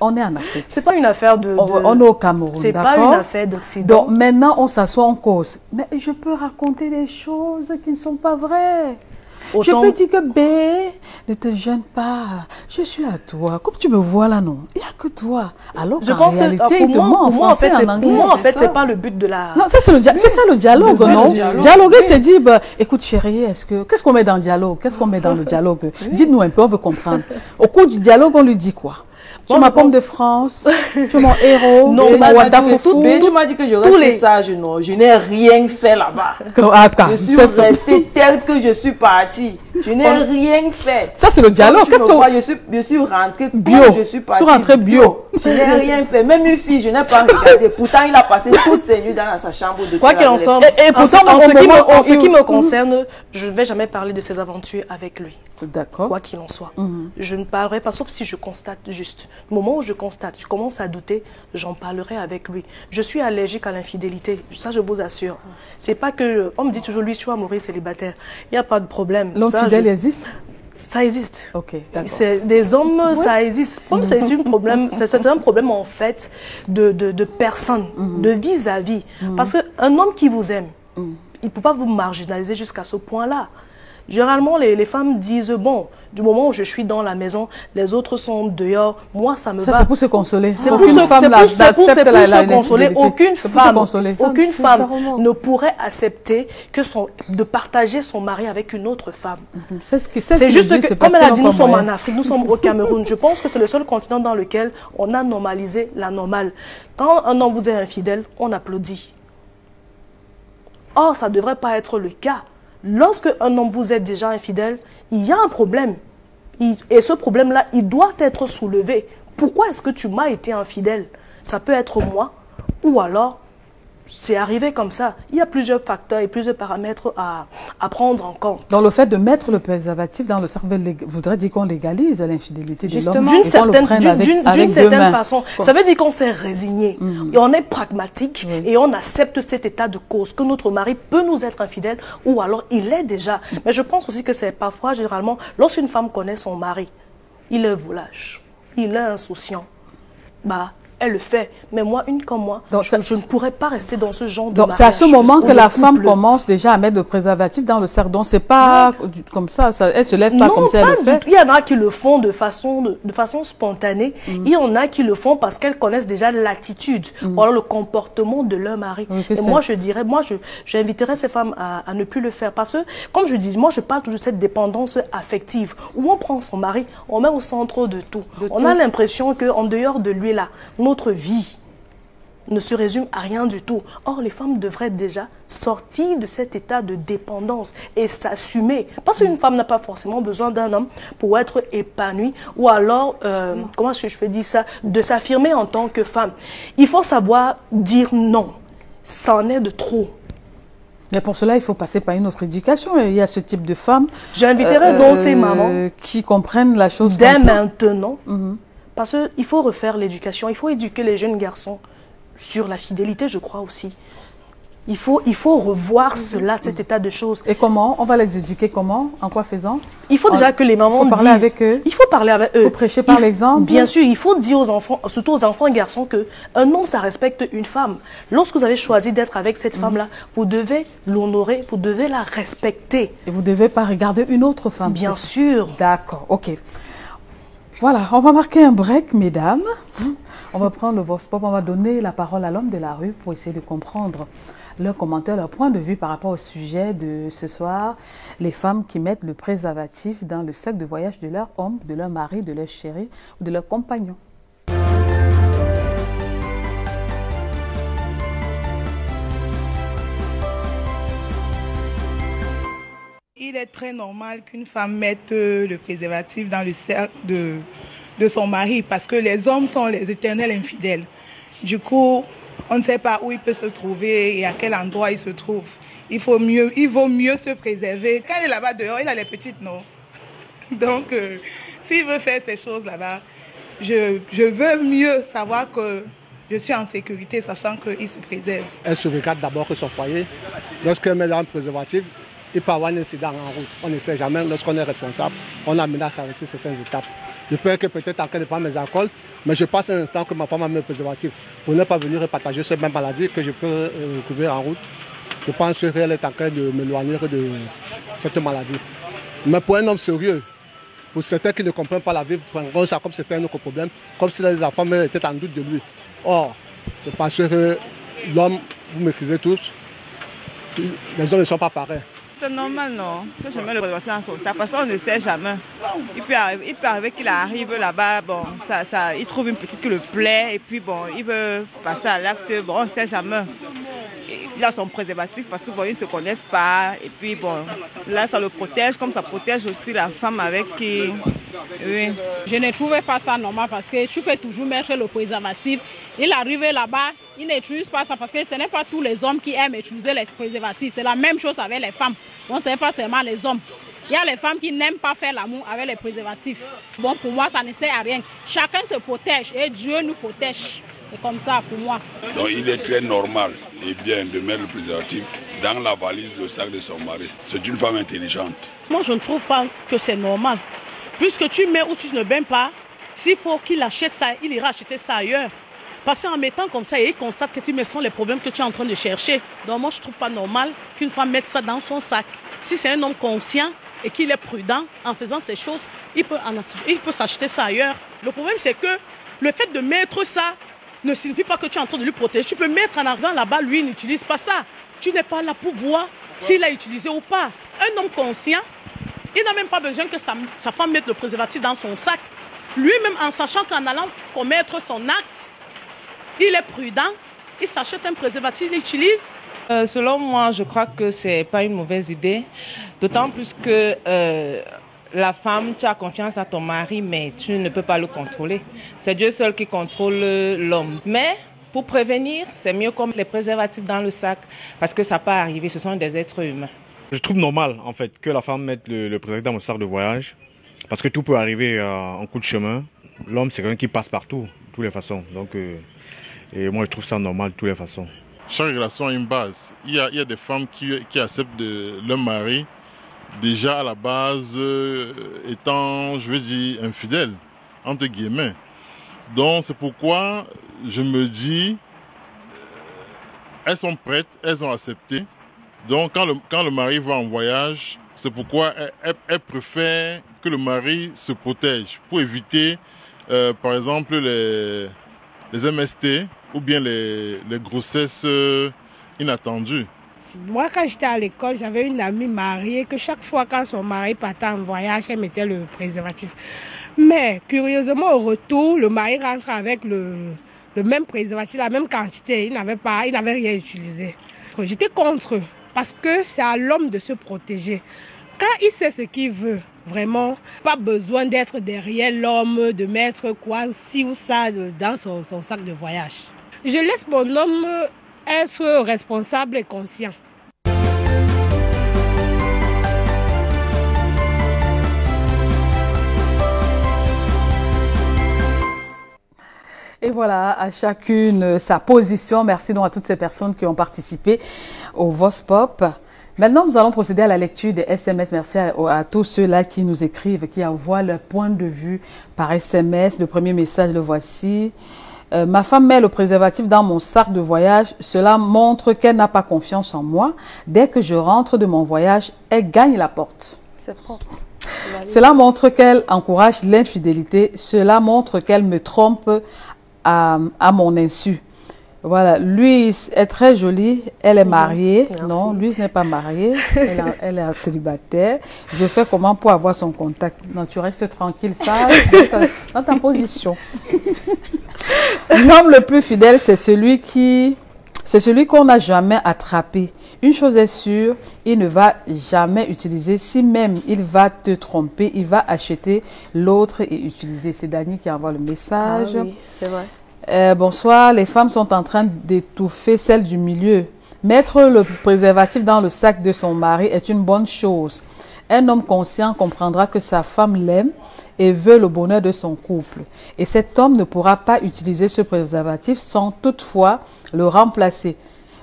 On est en Afrique. C'est pas une affaire de. On, de- on est au Cameroun, C'est pas une affaire d'Occident. Donc maintenant, on s'assoit en cause. Mais je peux raconter des choses qui ne sont pas vraies. Je peux dire que B, ne te gêne pas. Je suis à toi. Comme tu me vois là, non. Il n'y a que toi. Alors Je pense que réalité, il pour moi, en pour moi, en fait, c'est- en pour anglais. moi, en fait, c'est pas le but de la. Non, ça c'est le ça dialogue, non le dialogue. Dialoguer, Oui. c'est dire, bah, écoute chérie, est-ce que qu'est-ce qu'on met dans le dialogue? Qu'est-ce qu'on met dans le dialogue? Dites-nous un peu, on veut comprendre. Au cours du dialogue, on lui dit quoi? Tu es ma pomme de France, tu es mon héros. Non, tu m'as dit que- Foufou. mais tu m'as dit que je restais les- sage. Non, je n'ai rien fait là-bas. Ah, Je suis restée telle que je suis partie. Je n'ai rien fait. Ça, c'est le dialogue. Qu'est-ce me que- vois, je suis, je suis rentrée Bio. je suis partie. es rentrée bio. Je n'ai rien fait. Même une fille, je n'ai pas regardé. Pourtant, il a passé toutes ses nuits dans sa chambre de Quoi qu'il en soit. Et- et en, pourtant, ce- en ce qui moment me, en où ce il- qui me concerne, je ne vais jamais parler de ses aventures avec lui. D'accord. quoi qu'il en soit. Mhm. Je ne parlerai pas, sauf si je constate juste. Le moment où je constate, je commence à douter, j'en parlerai avec lui. Je suis allergique à l'infidélité, ça je vous assure. C'est pas que, on me dit toujours, lui, tu vas mourir célibataire. Il n'y a pas de problème. L'homme Ça, fidèle je- existe? Ça existe. Ok, d'accord. C'est des hommes, ça existe. Comme c'est un problème, c'est un problème en fait de, de, de personne, Mhm. de vis-à-vis. Parce qu'un homme qui vous aime, il ne peut pas vous marginaliser jusqu'à ce point-là. Généralement, les, les femmes disent, bon, du moment où je suis dans la maison, les autres sont dehors, moi ça me Ça, va. c'est pour se consoler. C'est pour, Aucune se, femme pour- pour- la- se consoler. Aucune C'est pour se femme, consoler. aucune femme ne pourrait accepter que son, de partager son mari avec une autre femme. C'est ce que- ce que juste que, comme elle a dit, nous sommes en Afrique, nous sommes au Cameroun. Je pense que c'est le seul continent dans lequel on a normalisé la normale. Quand un homme vous est infidèle, on applaudit. Or, ça ne devrait pas être le cas. Lorsque un homme vous est déjà infidèle, il y a un problème. Et ce problème-là, il doit être soulevé. Pourquoi est-ce que tu m'as été infidèle? Ça peut être moi, ou alors c'est arrivé comme ça. Il y a plusieurs facteurs et plusieurs paramètres à, à prendre en compte. Dans le fait de mettre le préservatif dans le cerveau lég- voudrait dire qu'on légalise l'infidélité de l'homme. D'une certaine, avec- certaine façon. Comme- Ça veut dire qu'on s'est résigné. Et on est pragmatique et on accepte cet état de cause, que notre mari peut nous être infidèle ou alors il est déjà. Mais je pense aussi que c'est parfois, généralement, lorsqu'une femme connaît son mari, il est volage, il est insouciant. Bah, elle le fait. Mais moi, une comme moi, Donc, je, ne pourrais pas rester dans ce genre de Donc c'est à ce moment que la femme commence déjà à mettre le préservatif dans le cerveau. Donc c'est pas du- comme ça, ça, elle se lève pas non, comme ça, elle le fait. tout. Il y en a qui le font de façon, de, de façon spontanée. Mm. Il y en a qui le font parce qu'elles connaissent déjà l'attitude ou alors le comportement de leur mari. Oui, Et moi, je dirais, moi, j'inviterais ces femmes à, à ne plus le faire. Parce que, comme je dis, moi, je parle toujours de cette dépendance affective où on prend son mari, on met au centre de tout. on a l'impression qu'en dehors de lui, là, notre vie ne se résume à rien du tout. Or, les femmes devraient déjà sortir de cet état de dépendance et s'assumer. Parce qu'une femme n'a pas forcément besoin d'un homme pour être épanouie ou alors, euh, comment est-ce que je peux dire ça, de s'affirmer en tant que femme. Il faut savoir dire non. Ça en est de trop. Mais pour cela, il faut passer par une autre éducation. Il y a ce type de femmes J'inviterai euh, donc ces mamans qui comprennent la chose dès comme ça. maintenant. Parce qu'il faut refaire l'éducation. Il faut éduquer les jeunes garçons sur la fidélité, je crois aussi. Il faut, il faut revoir cela, cet état de choses. Et comment On va les éduquer comment En quoi faisant? Il faut déjà que les mamans faut parler disent. avec eux. Il faut parler avec eux. Faut prêcher par Il- l'exemple. Bien sûr, il faut dire aux enfants, surtout aux enfants et garçons, que un homme, ça respecte une femme. Lorsque vous avez choisi d'être avec cette Mm. femme-là, vous devez l'honorer, vous devez la respecter. Et vous ne devez pas regarder une autre femme. Bien sûr. D'accord, ok. Voilà, on va marquer un break, mesdames. On va prendre le vox pop, on va donner la parole à l'homme de la rue pour essayer de comprendre leurs commentaires, leur point de vue par rapport au sujet de ce soir. Les femmes qui mettent le préservatif dans le sac de voyage de leur homme, de leur mari, de leur chéri ou de leur compagnon. Il est très normal qu'une femme mette euh, le préservatif dans le cercle de, de son mari parce que les hommes sont les éternels infidèles. Du coup, on ne sait pas où il peut se trouver et à quel endroit il se trouve. Il, faut mieux, il vaut mieux se préserver. Quand il est là-bas dehors, il a les petites, non? Donc, euh, s'il veut faire ces choses là-bas, je, je veux mieux savoir que je suis en sécurité, sachant qu'il se préserve. Elle se regarde d'abord que son foyer. Lorsqu'elle met dans un préservatif, il peut y avoir un incident en route. On ne sait jamais. Lorsqu'on est responsable, on a amené à traverser certaines étapes. Je peux que peut-être en cas de prendre mes alcools, mais je passe un instant que ma femme a mis le préservatif pour ne pas venir partager cette même maladie que je peux euh, recouvrir en route. Je pense qu'elle est en train de m'éloigner de cette maladie. Mais pour un homme sérieux, pour certains qui ne comprennent pas la vie, prendront ça comme c'était un autre problème, comme si la femme était en doute de lui. Or, je pense que l'homme, vous maîtrisez tous, les hommes ne sont pas pareils. C'est normal, non Que je mets le dans son sac parce qu'on ne sait jamais. Il peut arriver, il peut arriver qu'il arrive là-bas, bon, ça, ça, il trouve une petite qui le plaît et puis bon, il veut passer à l'acte, bon, on ne sait jamais. Il son préservatif parce que bon, ils ne se connaissent pas et puis bon, là ça le protège comme ça protège aussi la femme avec qui. Oui. Je ne trouvais pas ça normal parce que tu peux toujours mettre le préservatif. Il arrive là-bas, il n'utilise pas ça parce que ce n'est pas tous les hommes qui aiment utiliser les préservatifs. C'est la même chose avec les femmes. Bon, ce n'est pas seulement les hommes. Il y a les femmes qui n'aiment pas faire l'amour avec les préservatifs. Bon, pour moi, ça ne sert à rien. Chacun se protège et Dieu nous protège. C'est comme ça pour moi. Donc il est très normal et bien de mettre le préservatif dans la valise, le sac de son mari. C'est une femme intelligente. Moi, je ne trouve pas que c'est normal. Puisque tu mets ou tu ne baignes pas, s'il faut qu'il achète ça, il ira acheter ça ailleurs. Parce qu'en mettant comme ça, il constate que tu mets sont les problèmes que tu es en train de chercher. Donc moi, je ne trouve pas normal qu'une femme mette ça dans son sac. Si c'est un homme conscient et qu'il est prudent en faisant ces choses, il peut, il peut s'acheter ça ailleurs. Le problème, c'est que le fait de mettre ça ne signifie pas que tu es en train de lui protéger. Tu peux mettre en argent là-bas, lui, il n'utilise pas ça. Tu n'es pas là pour voir s'il a utilisé ou pas. Un homme conscient, il n'a même pas besoin que sa, sa, femme mette le préservatif dans son sac. Lui-même, en sachant qu'en allant commettre son acte, il est prudent, il s'achète un préservatif, il l'utilise. Euh, selon moi, je crois que ce n'est pas une mauvaise idée. D'autant plus que euh, la femme, tu as confiance à ton mari, mais tu ne peux pas le contrôler. C'est Dieu seul qui contrôle l'homme. Mais pour prévenir, c'est mieux comme les préservatifs dans le sac, parce que ça peut arriver, ce sont des êtres humains. Je trouve normal, en fait, que la femme mette le, le préservatif dans le sac de voyage, parce que tout peut arriver euh, en coup de chemin. L'homme, c'est quelqu'un qui passe partout, de toutes les façons. Donc, euh, et moi, je trouve ça normal de toutes les façons. Chaque relation a une base. Il y a, il y a des femmes qui, qui acceptent de, leur mari déjà à la base euh, étant, je veux dire, infidèle, entre guillemets. Donc c'est pourquoi je me dis, elles sont prêtes, elles ont accepté. Donc quand le, quand le mari va en voyage, c'est pourquoi elles, préfèrent que le mari se protège pour éviter, euh, par exemple, les, les MST ou bien les, grossesses euh, inattendues. Moi, quand j'étais à l'école, j'avais une amie mariée que chaque fois quand son mari partait en voyage, elle mettait le préservatif. Mais curieusement, au retour, le mari rentre avec le, le même préservatif, la même quantité. Il n'avait pas, il n'avait rien utilisé. J'étais contre parce que c'est à l'homme de se protéger. Quand il sait ce qu'il veut, vraiment, pas besoin d'être derrière l'homme, de mettre quoi, ci ou ça dans son sac de voyage. Je laisse mon homme être responsable et conscient? Et voilà, à chacune sa position. Merci donc à toutes ces personnes qui ont participé au Vospop. Maintenant, nous allons procéder à la lecture des SMS. Merci à tous ceux-là qui nous écrivent, qui envoient leur point de vue par SMS. Le premier message, le voici. Euh, ma femme met le préservatif dans mon sac de voyage. Cela montre qu'elle n'a pas confiance en moi. Dès que je rentre de mon voyage, elle gagne la porte. C'est propre. Cela montre qu'elle encourage l'infidélité. Cela montre qu'elle me trompe à, à, mon insu. Voilà, Louise est très jolie. Elle est mariée. Merci. Non, Louise n'est pas mariée. Elle, a, elle est célibataire. Je fais comment pour avoir son contact? Non, tu restes tranquille, ça, dans ta, dans ta position. L'homme le plus fidèle, c'est celui qui, c'est celui qu'on n'a jamais attrapé. Une chose est sûre, il ne va jamais utiliser. Si même il va te tromper, il va acheter l'autre et utiliser. C'est Dani qui envoie le message. Ah oui, c'est vrai. Euh, bonsoir, les femmes sont en train d'étouffer celles du milieu. Mettre le préservatif dans le sac de son mari est une bonne chose. Un homme conscient comprendra que sa femme l'aime et veut le bonheur de son couple. Et cet homme ne pourra pas utiliser ce préservatif sans toutefois le remplacer.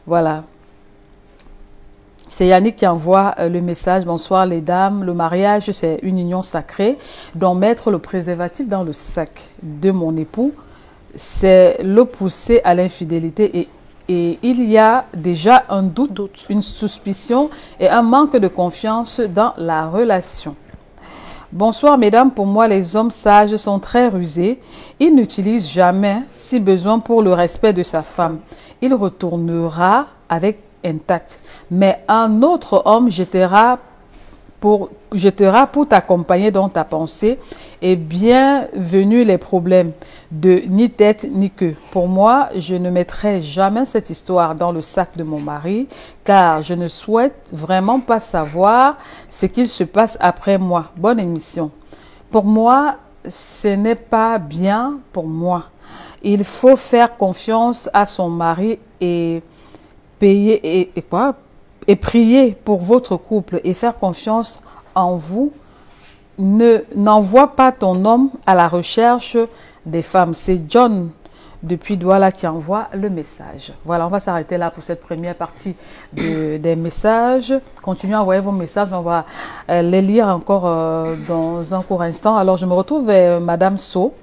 Voilà. C'est Yannick qui envoie euh, le message. Bonsoir les dames. Le mariage, c'est une union sacrée. Donc mettre le préservatif dans le sac de mon époux, c'est le pousser à l'infidélité et, et, il y a déjà un doute, doute, une suspicion et un manque de confiance dans la relation. Bonsoir mesdames, pour moi les hommes sages sont très rusés. Ils n'utilisent jamais, si besoin, pour le respect de sa femme. Il retournera avec intacte. Mais un autre homme jettera pour, jettera pour t'accompagner dans ta pensée et bienvenue les problèmes de ni tête ni queue. Pour moi, je ne mettrai jamais cette histoire dans le sac de mon mari car je ne souhaite vraiment pas savoir ce qu'il se passe après moi. Bonne émission. Pour moi, ce n'est pas bien pour moi. Il faut faire confiance à son mari et payer et, et quoi? Et prier pour votre couple et faire confiance en vous. Ne n'envoie pas ton homme à la recherche des femmes. C'est John depuis Douala qui envoie le message. Voilà, on va s'arrêter là pour cette première partie de- des messages. Continuez à envoyer vos messages, on va euh, les lire encore euh, dans un court instant. Alors, je me retrouve vers Madame So.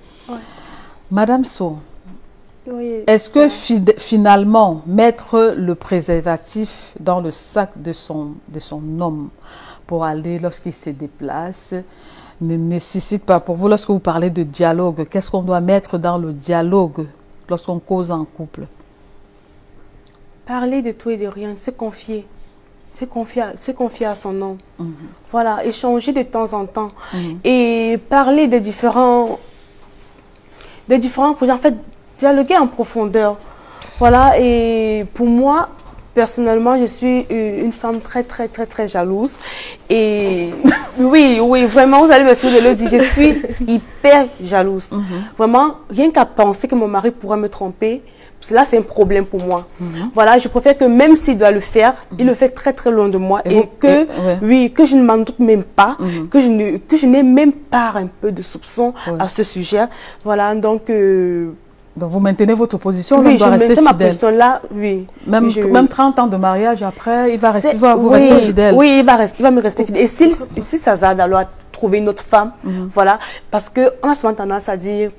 Madame So, Oui, est-ce que finalement, mettre le préservatif dans le sac de son, de son homme pour aller lorsqu'il se déplace ne nécessite pas, pour vous, lorsque vous parlez de dialogue, qu'est-ce qu'on doit mettre dans le dialogue lorsqu'on cause en couple? Parler de tout et de rien, se confier. Se confier, à- se confier à son homme. Voilà, échanger de temps en temps. Et parler des différents, des différents projets. En fait, dialoguer en profondeur. Voilà, et pour moi, personnellement, je suis une femme très, très, très, très jalouse. Et oui, oui, vraiment, vous allez me suivre, je le dis, je suis hyper jalouse. Vraiment, rien qu'à penser que mon mari pourrait me tromper, là, c'est un problème pour moi. Voilà, je préfère que même s'il doit le faire, il le fait très, très loin de moi. Et Et, vous- que, et- ouais. oui, que je ne m'en doute même pas, que je ne, que je n'ai même pas un peu de soupçon à ce sujet. Voilà, donc... euh, Donc, vous maintenez votre position, oui, je maintiens ma position là, oui. Même, je- même 30 ans de mariage après, il va, rester, c'est- il va vous oui, rester fidèle. Oui, il va, rester, il va me rester fidèle. Et si ça zague, alors trouver une autre femme, Mhm. voilà. Parce qu'on a souvent tendance à dire,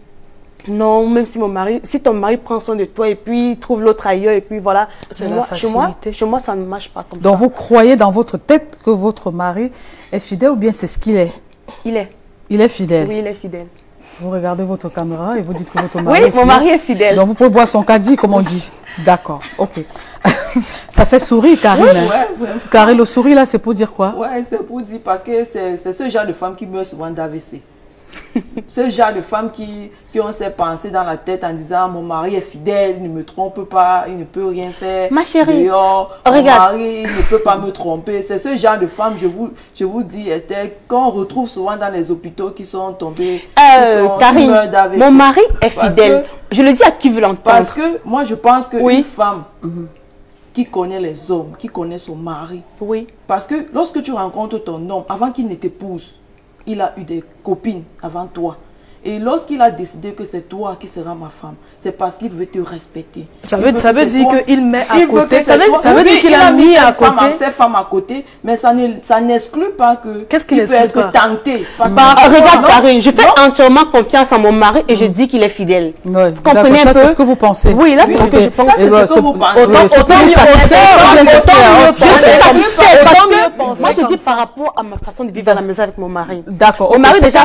non, même si mon mari, si ton mari prend soin de toi et puis trouve l'autre ailleurs et puis voilà. C'est moi, la chez moi, facilité. chez moi, ça ne marche pas comme Donc, ça. vous croyez dans votre tête que votre mari est fidèle ou bien c'est ce qu'il est? Il est. Il est fidèle. Oui, il est fidèle. Vous regardez votre caméra et vous dites que votre mari Oui, est mon mari est fidèle. Donc vous pouvez boire son caddie, comme on dit. D'accord, ok. Ça fait sourire, Karine. Ouais, hein. ouais, ouais. Karine, le sourire là, c'est pour dire quoi? Ouais, c'est pour dire parce que c'est ce genre de femme qui meurt souvent d'AVC. ce genre de femmes qui, qui ont ces pensées dans la tête en disant mon mari est fidèle, il ne me trompe pas, il ne peut rien faire. Ma chérie, dehors, mon regarde. mari ne peut pas me tromper. C'est ce genre de femme, je vous, je vous dis, Esther, qu'on retrouve souvent dans les hôpitaux qui sont tombés. qui Euh, sont- Karine, mon mari est fidèle. que- Je le dis à qui veut l'entendre. parce que moi, je pense qu'une Oui. femme qui connaît les hommes, qui connaît son mari, oui. parce que lorsque tu rencontres ton homme, avant qu'il ne t'épouse, il a eu des copines avant toi. Et lorsqu'il a décidé que c'est toi qui seras ma femme, c'est parce qu'il veut te respecter. Ça veut- ça que veut dire qu'il met à il côté- que ça veut- toi- ça veut Oui, dire qu'il il a mis ses à femmes- côté- ses femmes à côté, mais ça ne- ça n'exclut pas que Qu'est-ce qu'il il peut exclut être pas? tenté. Parce que- Bah, regarde, Non, Karine, je fais non. entièrement confiance à mon mari et je dis qu'il est fidèle. vous D'accord, comprenez un peu? c'est ce que vous pensez. Oui, là, c'est Oui, ce que je pense. Ça, c'est ce que vous pensez. Autant, mieux penser. Je suis satisfaite parce que moi je dis par rapport à ma façon de vivre à la maison avec mon mari. D'accord. Mon mari déjà,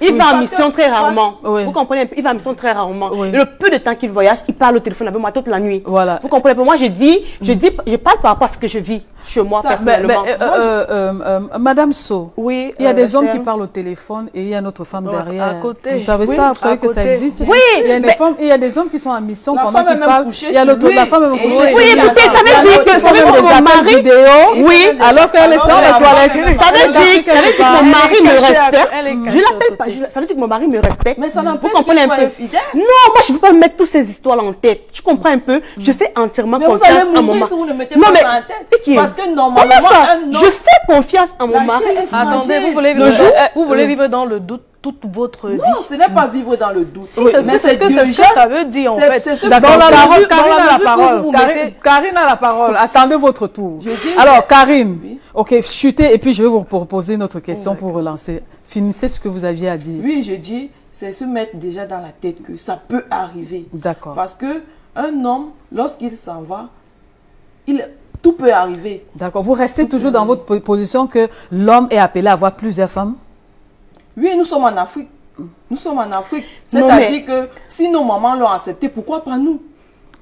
il va en mission que- très parce- rarement. oui. Vous comprenez un peu, il va en mission très rarement. Oui. Et le peu de temps qu'il voyage, il parle au téléphone avec moi toute la nuit. Voilà. Vous comprenez un peu, moi je dis, je dis, je parle par rapport à ce que je vis chez moi Ça, mais- personnellement. mais, euh, euh, euh, euh, Madame So, Oui, il y a euh, des hommes qui parlent au téléphone et il y a notre femme derrière. à côté. Vous savez Oui, ça, vous savez à que ça existe? Oui, il y a des mais- femmes, il y a des hommes qui sont en mission La pendant qu'ils parlent. Il y a l'autre, la femme est même couchée Oui, écoutez, ça veut dire que, ça veut dire que mon mari, vidéo, oui, alors qu'elle est dans les toilettes. ça veut dire, ça veut dire que mon mari me à- respecte. Je à l'appelle pas, ça veut dire que mon mari me respecte. Mais ça Vous n'empêche soit peu infidèle. Non, moi je ne veux pas me mettre toutes ces histoires-là en tête. Tu comprends un peu? Je fais entièrement Mais vous confiance allez à mon mari. si vous ne mettez Non, pas mais- ça en tête. Et qui est- Parce que normalement, Comment ça? un Je fais confiance à mon La mari. Attendez, vous voulez, Le vivre, jour- euh, vous voulez euh, vivre dans le doute toute votre vie? Non, ce n'est pas vivre dans le doute. Si, c'est c'est ce ce que ça veut dire en fait. c'est ce Dans la mesure- parole, dans Karine la a la mesure où parole. vous Karine, mettez- Karine a la parole. Attendez votre tour. Je dis- Alors, Karine, ok, chutez et puis je vais vous proposer une autre question pour relancer. Finissez ce que vous aviez à dire. Oui, je dis, c'est se mettre déjà dans la tête que ça peut arriver. D'accord. Parce que un homme, lorsqu'il s'en va, il, tout peut arriver. D'accord. Vous restez toujours dans votre po- position que l'homme est appelé à avoir plusieurs femmes? Oui, nous sommes en Afrique. Nous sommes en Afrique. C'est-à-dire que si nos mamans l'ont accepté, pourquoi pas nous?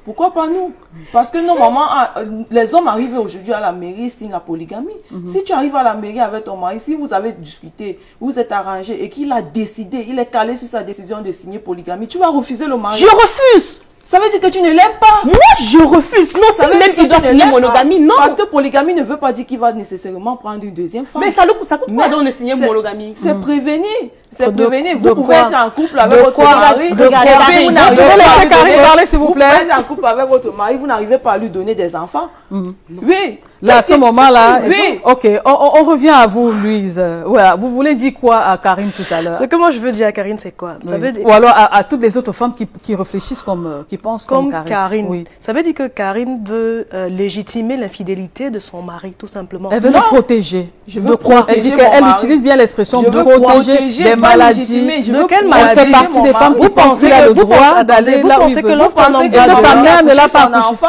Pourquoi pas nous? Parce que normalement, ah, euh, les hommes arrivent aujourd'hui à la mairie signent la polygamie. Mhm. Si tu arrives à la mairie avec ton mari, si vous avez discuté, vous êtes arrangé et qu'il a décidé, il est calé sur sa décision de signer polygamie, tu vas refuser le mariage. Je refuse Ça veut dire que tu ne l'aimes pas. Moi, je refuse. Non, Ça c'est veut même dire que qu'il doit tu ne l'aimes monogamie, non. Parce que polygamie ne veut pas dire qu'il va nécessairement prendre une deuxième femme. Mais ça, le- ça coûte quoi Mais donc de signer c'est- monogamie? C'est Mm. prévenir. C'est De- prévenir. de Vous pouvez quoi? être en couple avec De votre quoi? mari. De quoi? Vous De- n'arrivez de- pas à laissez lui Karine donner- parler, s'il vous plaît. pouvez être en couple avec votre mari, vous n'arrivez pas à lui donner des enfants. Oui. Là, à ce moment-là, Oui. ok, on, revient à vous, Louise. Voilà, vous voulez dire quoi à Karine tout à l'heure? Ce que moi je veux dire à Karine, c'est quoi? Ça Oui. veut dire Ou alors à, à toutes les autres femmes qui, qui réfléchissent comme, euh, qui pensent comme, comme Karine. Karine. Oui. Ça veut dire que Karine veut euh, légitimer l'infidélité de son mari, tout simplement. Elle veut le protéger. Je De veux quoi Elle dit qu'elle utilise bien l'expression de protéger, des maladies. Je De veux quelle protéger Elle fait maladie partie des femmes qui Vous pensent pensez qu'il a que- le droit d'aller là où il veut. Vous pensez que sa mère ne l'a pas enfant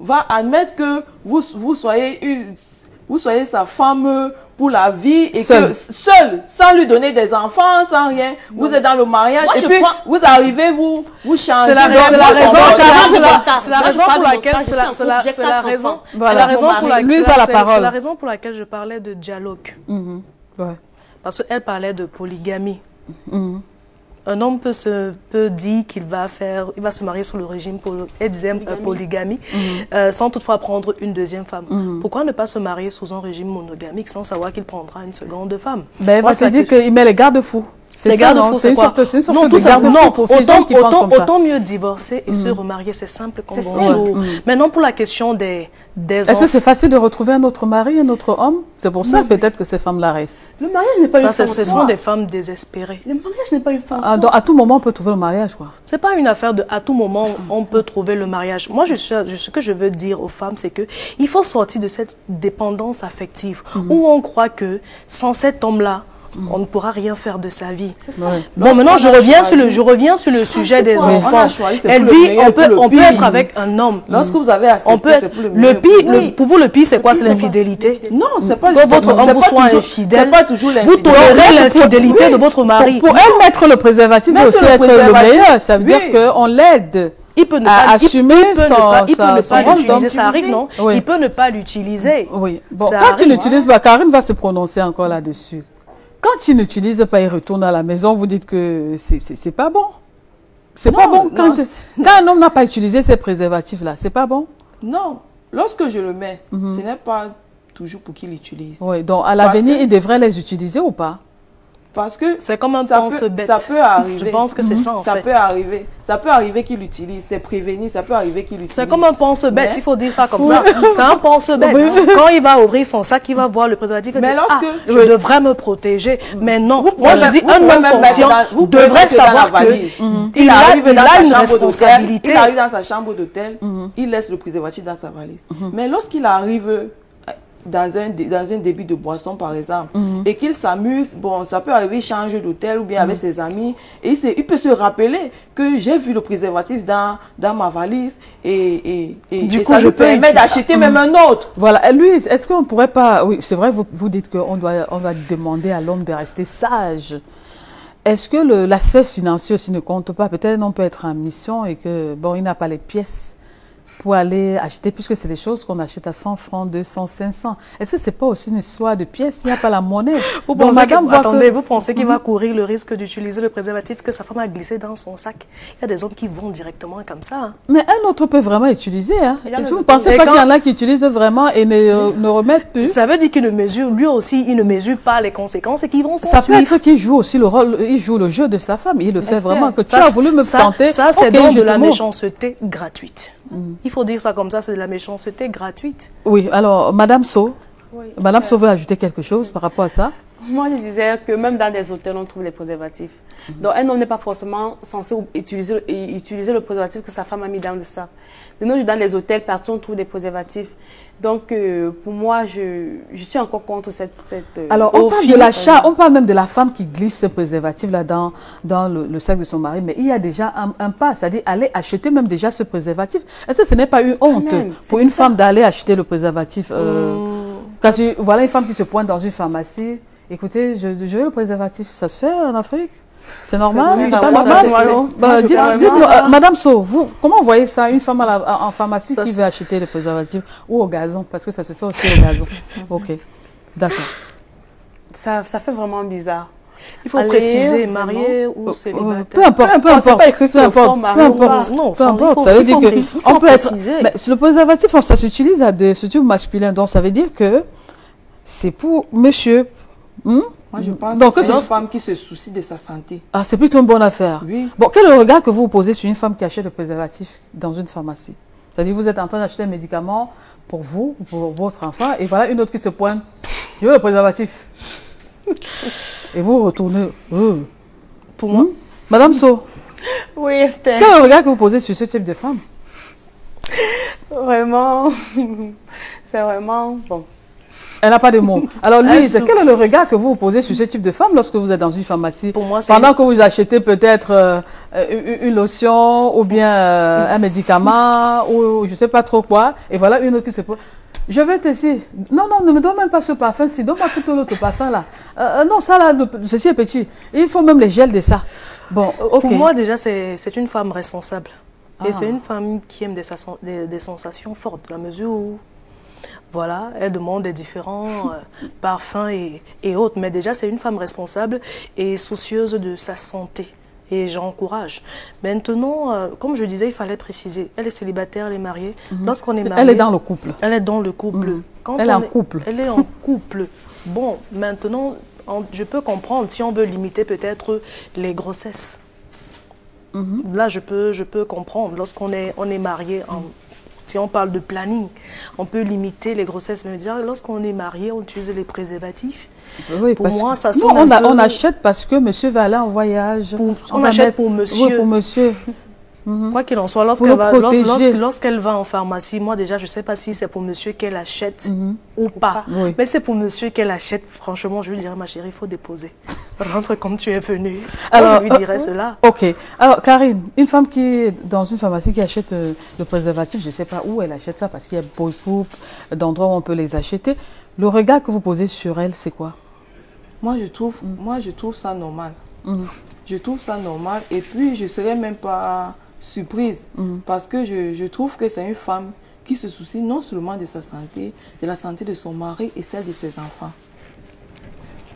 va admettre que vous, vous soyez une vous soyez sa femme pour la vie et Seule. que seule, sans lui donner des enfants, sans rien, vous êtes dans le mariage Moi, et puis prends- vous arrivez, vous vous changez. C'est la, la vous raison, c'est la- la- la raison pour laquelle c'est je la, la- la raison, c'est la raison pour laquelle la c'est- parole. c'est la raison pour laquelle je parlais de dialogue. Mhm. Ouais. Parce qu'elle parlait de polygamie. Mhm. Un homme peut, se, peut dire qu'il va faire, il va se marier sous le régime poly, disait, euh, polygamie, Mhm. euh, sans toutefois prendre une deuxième femme. Pourquoi ne pas se marier sous un régime monogamique sans savoir qu'il prendra une seconde femme? Ben, Moi, c'est dire qu'il met les garde-fous. Les garde-fous, C'est quoi? sorte, une sorte non, de tout ça, garde-fou non, pour ces autant, gens qui pensent autant, ça. autant mieux divorcer et se Mhm. remarier, c'est simple comme bonjour. Mhm. Maintenant, pour la question des, des Est-ce que c'est facile de retrouver un autre mari, un autre homme? C'est pour ça peut-être que ces femmes-là restent. Le mariage n'est pas ça, une fin ce sont des femmes désespérées. Le mariage n'est pas une fin Ah, donc, à tout moment, on peut trouver le mariage, quoi. C'est pas une affaire de à tout moment on peut trouver le mariage. Moi, je suis, je- ce que je veux dire aux femmes, c'est que il faut sortir de cette dépendance affective Mhm. où on croit que sans cet homme-là, on ne pourra rien faire de sa vie. ça. Ouais. Bon, maintenant, je reviens, sur le, je reviens sur le sujet c'est des quoi On a enfants. choisi, c'est Elle dit meilleur on peut, on peut être avec un homme. Lorsque vous avez accepté, on peut c'est pour le pire, Oui. le- pour vous, le pire, c'est quoi? C'est c'est l'infidélité. Non, c'est pas Que votre homme c'est vous pas soit infidèle. C'est pas toujours Vous tolérez l'infidélité de votre mari. Pour, elle, mettre le préservatif va Mettre aussi être le meilleur. Ça veut dire qu'on l'aide Il peut ne à pas, assumer il peut ne son, pas, il peut sa- ne pas rôle l'utiliser. Ça arrive, non? Oui. Il peut ne pas l'utiliser. Oui. Bon, Ça quand arrive. tu n'utilises pas, Karine va se prononcer encore là-dessus. Quand tu n'utilises pas, il retourne à la maison, vous dites que c'est- pas bon. C'est pas bon. Quand, non, quand un homme n'a pas utilisé ces préservatifs-là, c'est pas bon. Non, lorsque je le mets, Mhm. ce n'est pas toujours pour qu'il l'utilise. Oui. Donc, à l'avenir, que- il devrait les utiliser ou pas? Parce que C'est comme un ça pense peut, bête. ça peut arriver. Je pense que c'est ça, en ça fait. peut arriver. Ça peut arriver qu'il l'utilise. C'est prévenir. Ça peut arriver qu'il l'utilise. C'est comme un pense-bête, Mais- il faut dire ça comme Oui. ça. C'est un pense-bête. Oui. Quand il va ouvrir son sac, il va voir le préservatif et Mais dire, lorsque- ah, je devrais me protéger. Mais non, moi pouvez je dis, vous un homme conscient vous devrait savoir la que valise. il a, arrive il dans a sa une chambre d'hôtel, responsabilité. Il arrive dans sa chambre d'hôtel, il laisse le préservatif dans sa valise. Mais lorsqu'il arrive dans un, dans un débit de boisson, par exemple, Mhm. et qu'il s'amuse, bon, ça peut arriver, il change d'hôtel ou bien avec ses amis, et il, il peut se rappeler que j'ai vu le préservatif dans, dans ma valise, et, et, et, Du et coup, ça je lui peux permet d'acheter même Mhm. un autre. Voilà. Et Louise, est-ce qu'on pourrait pas. Oui, c'est vrai, vous, vous dites qu'on doit, on doit demander à l'homme de rester sage. Est-ce que l'aspect financier aussi ne compte pas? Peut-être on peut être en mission et que, bon, il n'a pas les pièces pour aller acheter, puisque c'est des choses qu'on achète à 100 francs, 200, 500. Est-ce que c'est pas aussi une histoire de pièces? Il n'y a pas la monnaie. Vous Donc, madame que, attendez, que- vous pensez qu'il Mhm. va courir le risque d'utiliser le préservatif que sa femme a glissé dans son sac? Il y a des hommes qui vont directement comme ça. hein. Mais un autre peut vraiment utiliser. Hein. Il y a Vous ne pensez pas quand- qu'il y en a qui utilisent vraiment et ne, euh, ne remettent plus? Ça veut dire qu'il ne mesure, lui aussi, il ne mesure pas les conséquences et qu'ils vont s'en Ça peut être qu'il joue aussi le rôle, il joue le jeu de sa femme. Il le fait vraiment. Que tu ça, as voulu me ça, tenter. Ça, c'est donc de la méchanceté gratuite. Il faut dire ça comme ça, c'est de la méchanceté gratuite. Oui, alors, Madame So, Oui. Madame So veut ajouter quelque chose par rapport à ça? Moi, je disais que même dans des hôtels, on trouve des préservatifs. Donc, un homme n'est pas forcément censé utiliser, utiliser le préservatif que sa femme a mis dans le sac. De nos jours, dans les hôtels, partout, on trouve des préservatifs. Donc, euh, pour moi, je, je suis encore contre cette... cette euh, Alors, on parle de l'achat, on parle même de la femme qui glisse ce préservatif-là dans, dans le, le sac de son mari, mais il y a déjà un, un pas, c'est-à-dire aller acheter même déjà ce préservatif. Est-ce que ce n'est pas une honte même, c'est pour une ça. femme d'aller acheter le préservatif euh, Hmm. Quand tu- voilà une femme qui se pointe dans une pharmacie, écoutez, je, je veux le préservatif, ça se fait en Afrique? C'est normal, Bah, pas. euh, Madame So, vous, comment vous voyez ça, une femme à la- en pharmacie Ça, qui veut acheter le préservatif ou au gazon, parce que ça se fait aussi au gazon. Ok, d'accord. Ça, ça fait vraiment bizarre. Il faut Allez, préciser, marié ou Euh, célibataire. Peu importe, peu importe, pas écrit peu importe, peu importe, Non, peu importe. faut- ça veut dire que préciser, on peut être. Mais le préservatif, ça s'utilise à des structures masculines, donc ça veut dire que c'est pour monsieur. Hmm? Moi, je pense Donc, que c'est ce- une femme qui se soucie de sa santé. Ah, c'est plutôt une bonne affaire. Oui. Bon, quel est le regard que vous posez sur une femme qui achète le préservatif dans une pharmacie? C'est-à-dire, vous êtes en train d'acheter un médicament pour vous ou pour votre enfant, et voilà une autre qui se pointe. Je veux le préservatif. et vous retournez. euh. Pour moi, Madame So, Oui, Esther. quel est le regard que vous posez sur ce type de femme? Vraiment, c'est vraiment bon. Elle n'a pas de mots. Alors, sou- quel est le regard que vous posez sur ce type de femme lorsque vous êtes dans une pharmacie Pour moi, c'est Pendant que vous achetez peut-être euh, une lotion ou bien euh, un médicament ou je ne sais pas trop quoi, et voilà une autre qui se pose. Je vais t'essayer. Non, non, ne me donne même pas ce parfum-ci. Donne-moi plutôt l'autre parfum là. Euh, non, ça là, ceci est petit. Il faut même les gels de ça. Bon. Pour moi, déjà, c'est une femme responsable. Ah. Et c'est une femme qui aime des, sens- des- des sensations fortes, dans la mesure où, voilà, elle demande des différents euh, parfums et, et autres. Mais déjà, c'est une femme responsable et soucieuse de sa santé. Et j'encourage. Maintenant, euh, comme je disais, il fallait préciser. Elle est célibataire, elle est mariée. Lorsqu'on est marié... Mhm. Elle est dans le couple. Elle est dans le couple. Mhm. Quand Elle est en couple. Elle est en couple. Bon, maintenant, on- je peux comprendre si on veut limiter peut-être les grossesses. Mhm. Là, je peux, je peux comprendre. Lorsqu'on est, on est marié, en- si on parle de planning, on peut limiter les grossesses. Mais déjà, lorsqu'on est marié, on utilise les préservatifs. Oui, Pour moi, que- ça Non, sonne on, un a- peu- on achète parce que monsieur va aller en voyage. on va achète mettre- pour monsieur. Oui, pour monsieur. Quoi qu'il en soit, lorsqu'elle le va, lors- protéger. lorsque- lorsqu'elle va en pharmacie, moi déjà, je ne sais pas si c'est pour monsieur qu'elle achète ou pas. Oui. Mais c'est pour monsieur qu'elle achète. Franchement, je lui dirais, ma chérie, il faut déposer. Rentre comme tu es venue. Alors, Alors, je lui dirais euh, cela. Ok. Alors, Karine, une femme qui est dans une pharmacie qui achète euh, le préservatif, je ne sais pas où elle achète ça parce qu'il y a beaucoup d'endroits où on peut les acheter. Le regard que vous posez sur elle, c'est quoi? Moi, je trouve, moi, je trouve ça normal. Mhm. Je trouve ça normal. Et puis, je ne serais même pas surprise. Mhm. Parce que je, je trouve que c'est une femme qui se soucie non seulement de sa santé, de la santé de son mari et celle de ses enfants.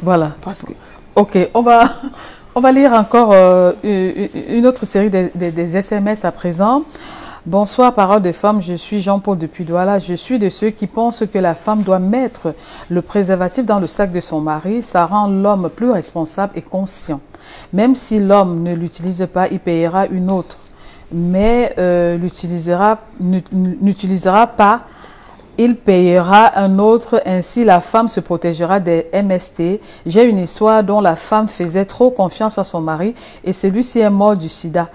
Voilà. Parce que Ok, on va, on va lire encore euh, une une autre série des, des- des SMS à présent. Bonsoir, parole de femme, je suis Jean-Paul depuis Douala. Je suis de ceux qui pensent que la femme doit mettre le préservatif dans le sac de son mari. Ça rend l'homme plus responsable et conscient. Même si l'homme ne l'utilise pas, il payera une autre. Mais euh, n'utilisera pas il payera un autre, ainsi la femme se protégera des MST. J'ai une histoire dont la femme faisait trop confiance à son mari et celui-ci est mort du sida.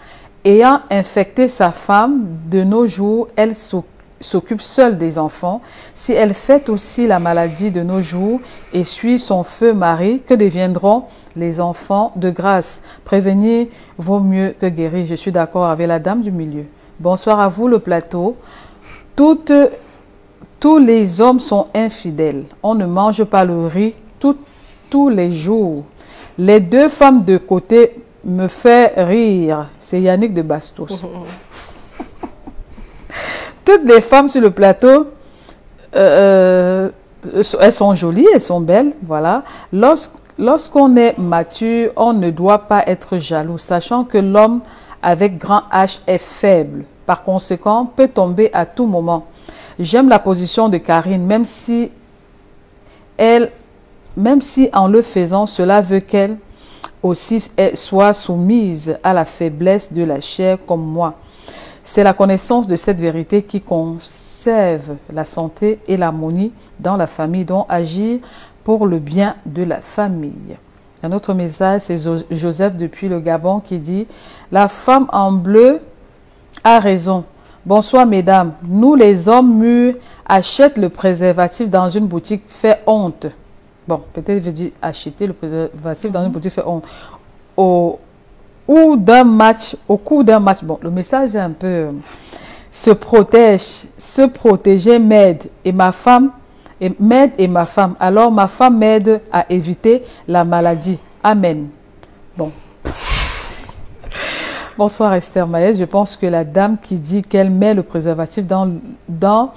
Ayant infecté sa femme, de nos jours, elle s'oc- s'occupe seule des enfants. Si elle fait aussi la maladie de nos jours et suit son feu mari, que deviendront les enfants de grâce Prévenir vaut mieux que guérir. Je suis d'accord avec la dame du milieu. Bonsoir à vous, le plateau. Toutes tous les hommes sont infidèles. On ne mange pas le riz tous les jours. Les deux femmes de côté me fait rire. C'est Yannick de Bastos. Toutes les femmes sur le plateau, euh, euh, elles sont jolies, elles sont belles, voilà. Lorsqu- Lorsqu'on est mature, on ne doit pas être jaloux, sachant que l'homme avec grand H est faible. Par conséquent, peut tomber à tout moment. J'aime la position de Karine, même si elle, même si en le faisant, cela veut qu'elle aussi soit soumise à la faiblesse de la chair comme moi. C'est la connaissance de cette vérité qui conserve la santé et l'harmonie dans la famille, dont agir pour le bien de la famille. Un autre message, c'est Jo- Joseph depuis le Gabon qui dit La femme en bleu a raison. Bonsoir mesdames. Nous les hommes mûrs achètent le préservatif dans une boutique fait honte. Bon, peut-être je dis acheter le préservatif dans une boutique fait honte. Au, ou d'un match, au cours d'un match. Bon, le message est un peu euh, se protège, se protéger m'aide et ma femme et m'aide et ma femme. Alors ma femme m'aide à éviter la maladie. Amen. Bon. Bonsoir Esther Maës. Je pense que la dame qui dit qu'elle met le préservatif dans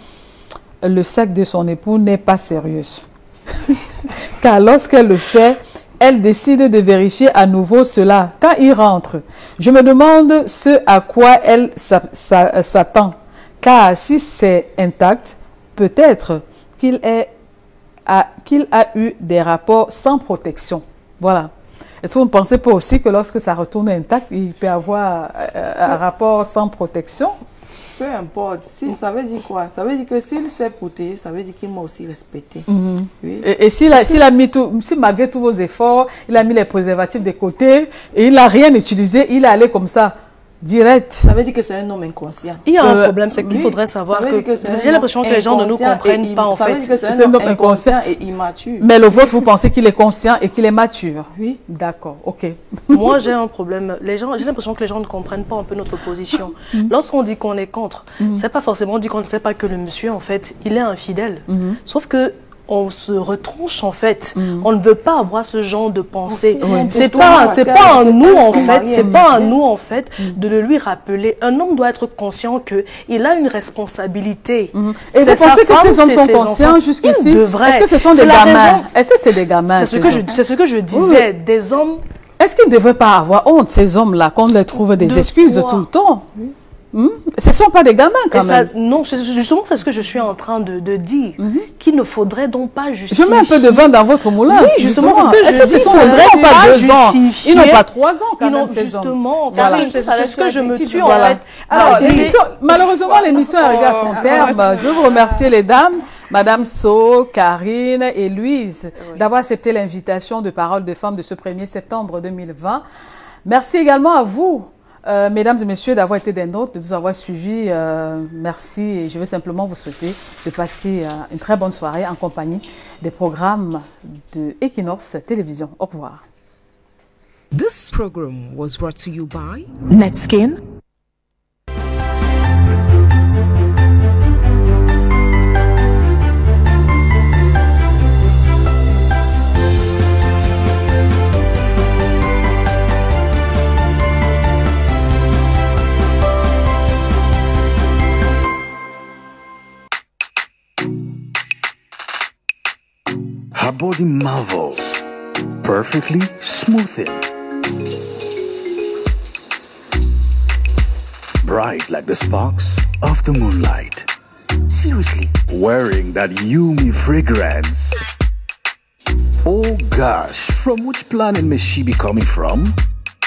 le sac de son époux n'est pas sérieuse. Car lorsqu'elle le fait, elle décide de vérifier à nouveau cela quand il rentre. Je me demande ce à quoi elle s'a- s'a- s'attend. Car si c'est intact, peut-être qu'il a, eu des rapports sans protection. Voilà. Est-ce que vous ne pensez pas aussi que lorsque ça retourne intact, il peut avoir euh, un rapport sans protection? Peu importe. Si, ça veut dire quoi? Ça veut dire que s'il s'est protégé, ça veut dire qu'il m'a aussi respecté. Mhm. Oui. Et, et s'il a, s'il a mis tout, si malgré tous vos efforts, il a mis les préservatifs de côté et il n'a rien utilisé, il est allé comme ça, direct. Ça veut dire que c'est un homme inconscient. Il y a un Euh, problème, c'est qu'il Oui, faudrait savoir que, que j'ai l'impression que les gens ne nous et comprennent pas en ça veut fait. dire que c'est un homme inconscient. inconscient et immature. Mais le vôtre, vous pensez qu'il est conscient et qu'il est mature Oui. D'accord, ok. Moi, j'ai un problème. Les gens, j'ai l'impression que les gens ne comprennent pas un peu notre position. Mhm. Lorsqu'on dit qu'on est contre, c'est pas forcément dit qu'on ne sait pas que le monsieur, en fait, il est infidèle. Mhm. Sauf que on se retranche en fait. On ne veut pas avoir ce genre de pensée. C'est pas, c'est pas à nous en fait. C'est pas à nous en fait de le lui rappeler. Un homme doit être conscient que il a une responsabilité. Et vous pensez que ces hommes sont conscients jusqu'ici. Est-ce que ce sont des gamins Est-ce que c'est des gamins C'est ce que je, c'est ce que je Oui, disais. Des hommes Est-ce qu'ils ne devraient pas avoir honte, ces hommes-là, qu'on leur trouve des De excuses tout le temps Hmm? Ce ne sont pas des gamins quand Et ça- même. non, justement, c'est ce que je suis en train de, de dire. Qu'il ne faudrait donc pas Je justifier. mets un peu de vin dans votre moulin. Oui, justement, c'est ce que je Est-ce dis. ce faudrait ils n'ont pas pas deux ans? justifier. Ils n'ont pas trois ans quand Ils n'ont- même, justement, Voilà. c'est- ce que je me tue en fait. Alors, malheureusement, l'émission est arrivée à son terme. Je veux vous remercier les dames, Madame So, Karine et Louise, d'avoir accepté l'invitation de Parole de Femmes de ce 1er septembre 2020. Merci également à vous, euh, mesdames et messieurs, d'avoir été des nôtres, de nous avoir suivis. Euh, merci et je veux simplement vous souhaiter de passer euh, une très bonne soirée en compagnie des programmes de Equinox Télévision. Au revoir. This program was brought to you by Netskin, Body marvels, perfectly smoothing. Bright like the sparks of the moonlight. Seriously, wearing that Yumi fragrance. Oh gosh, from which planet may she be coming from?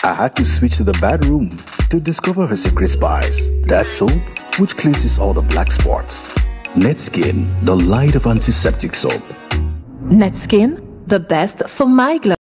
I had to switch to the bedroom to discover her secret spice. That soap, which cleanses all the black spots. Net Skin, the light of antiseptic soap. Netskin, the best for my glow.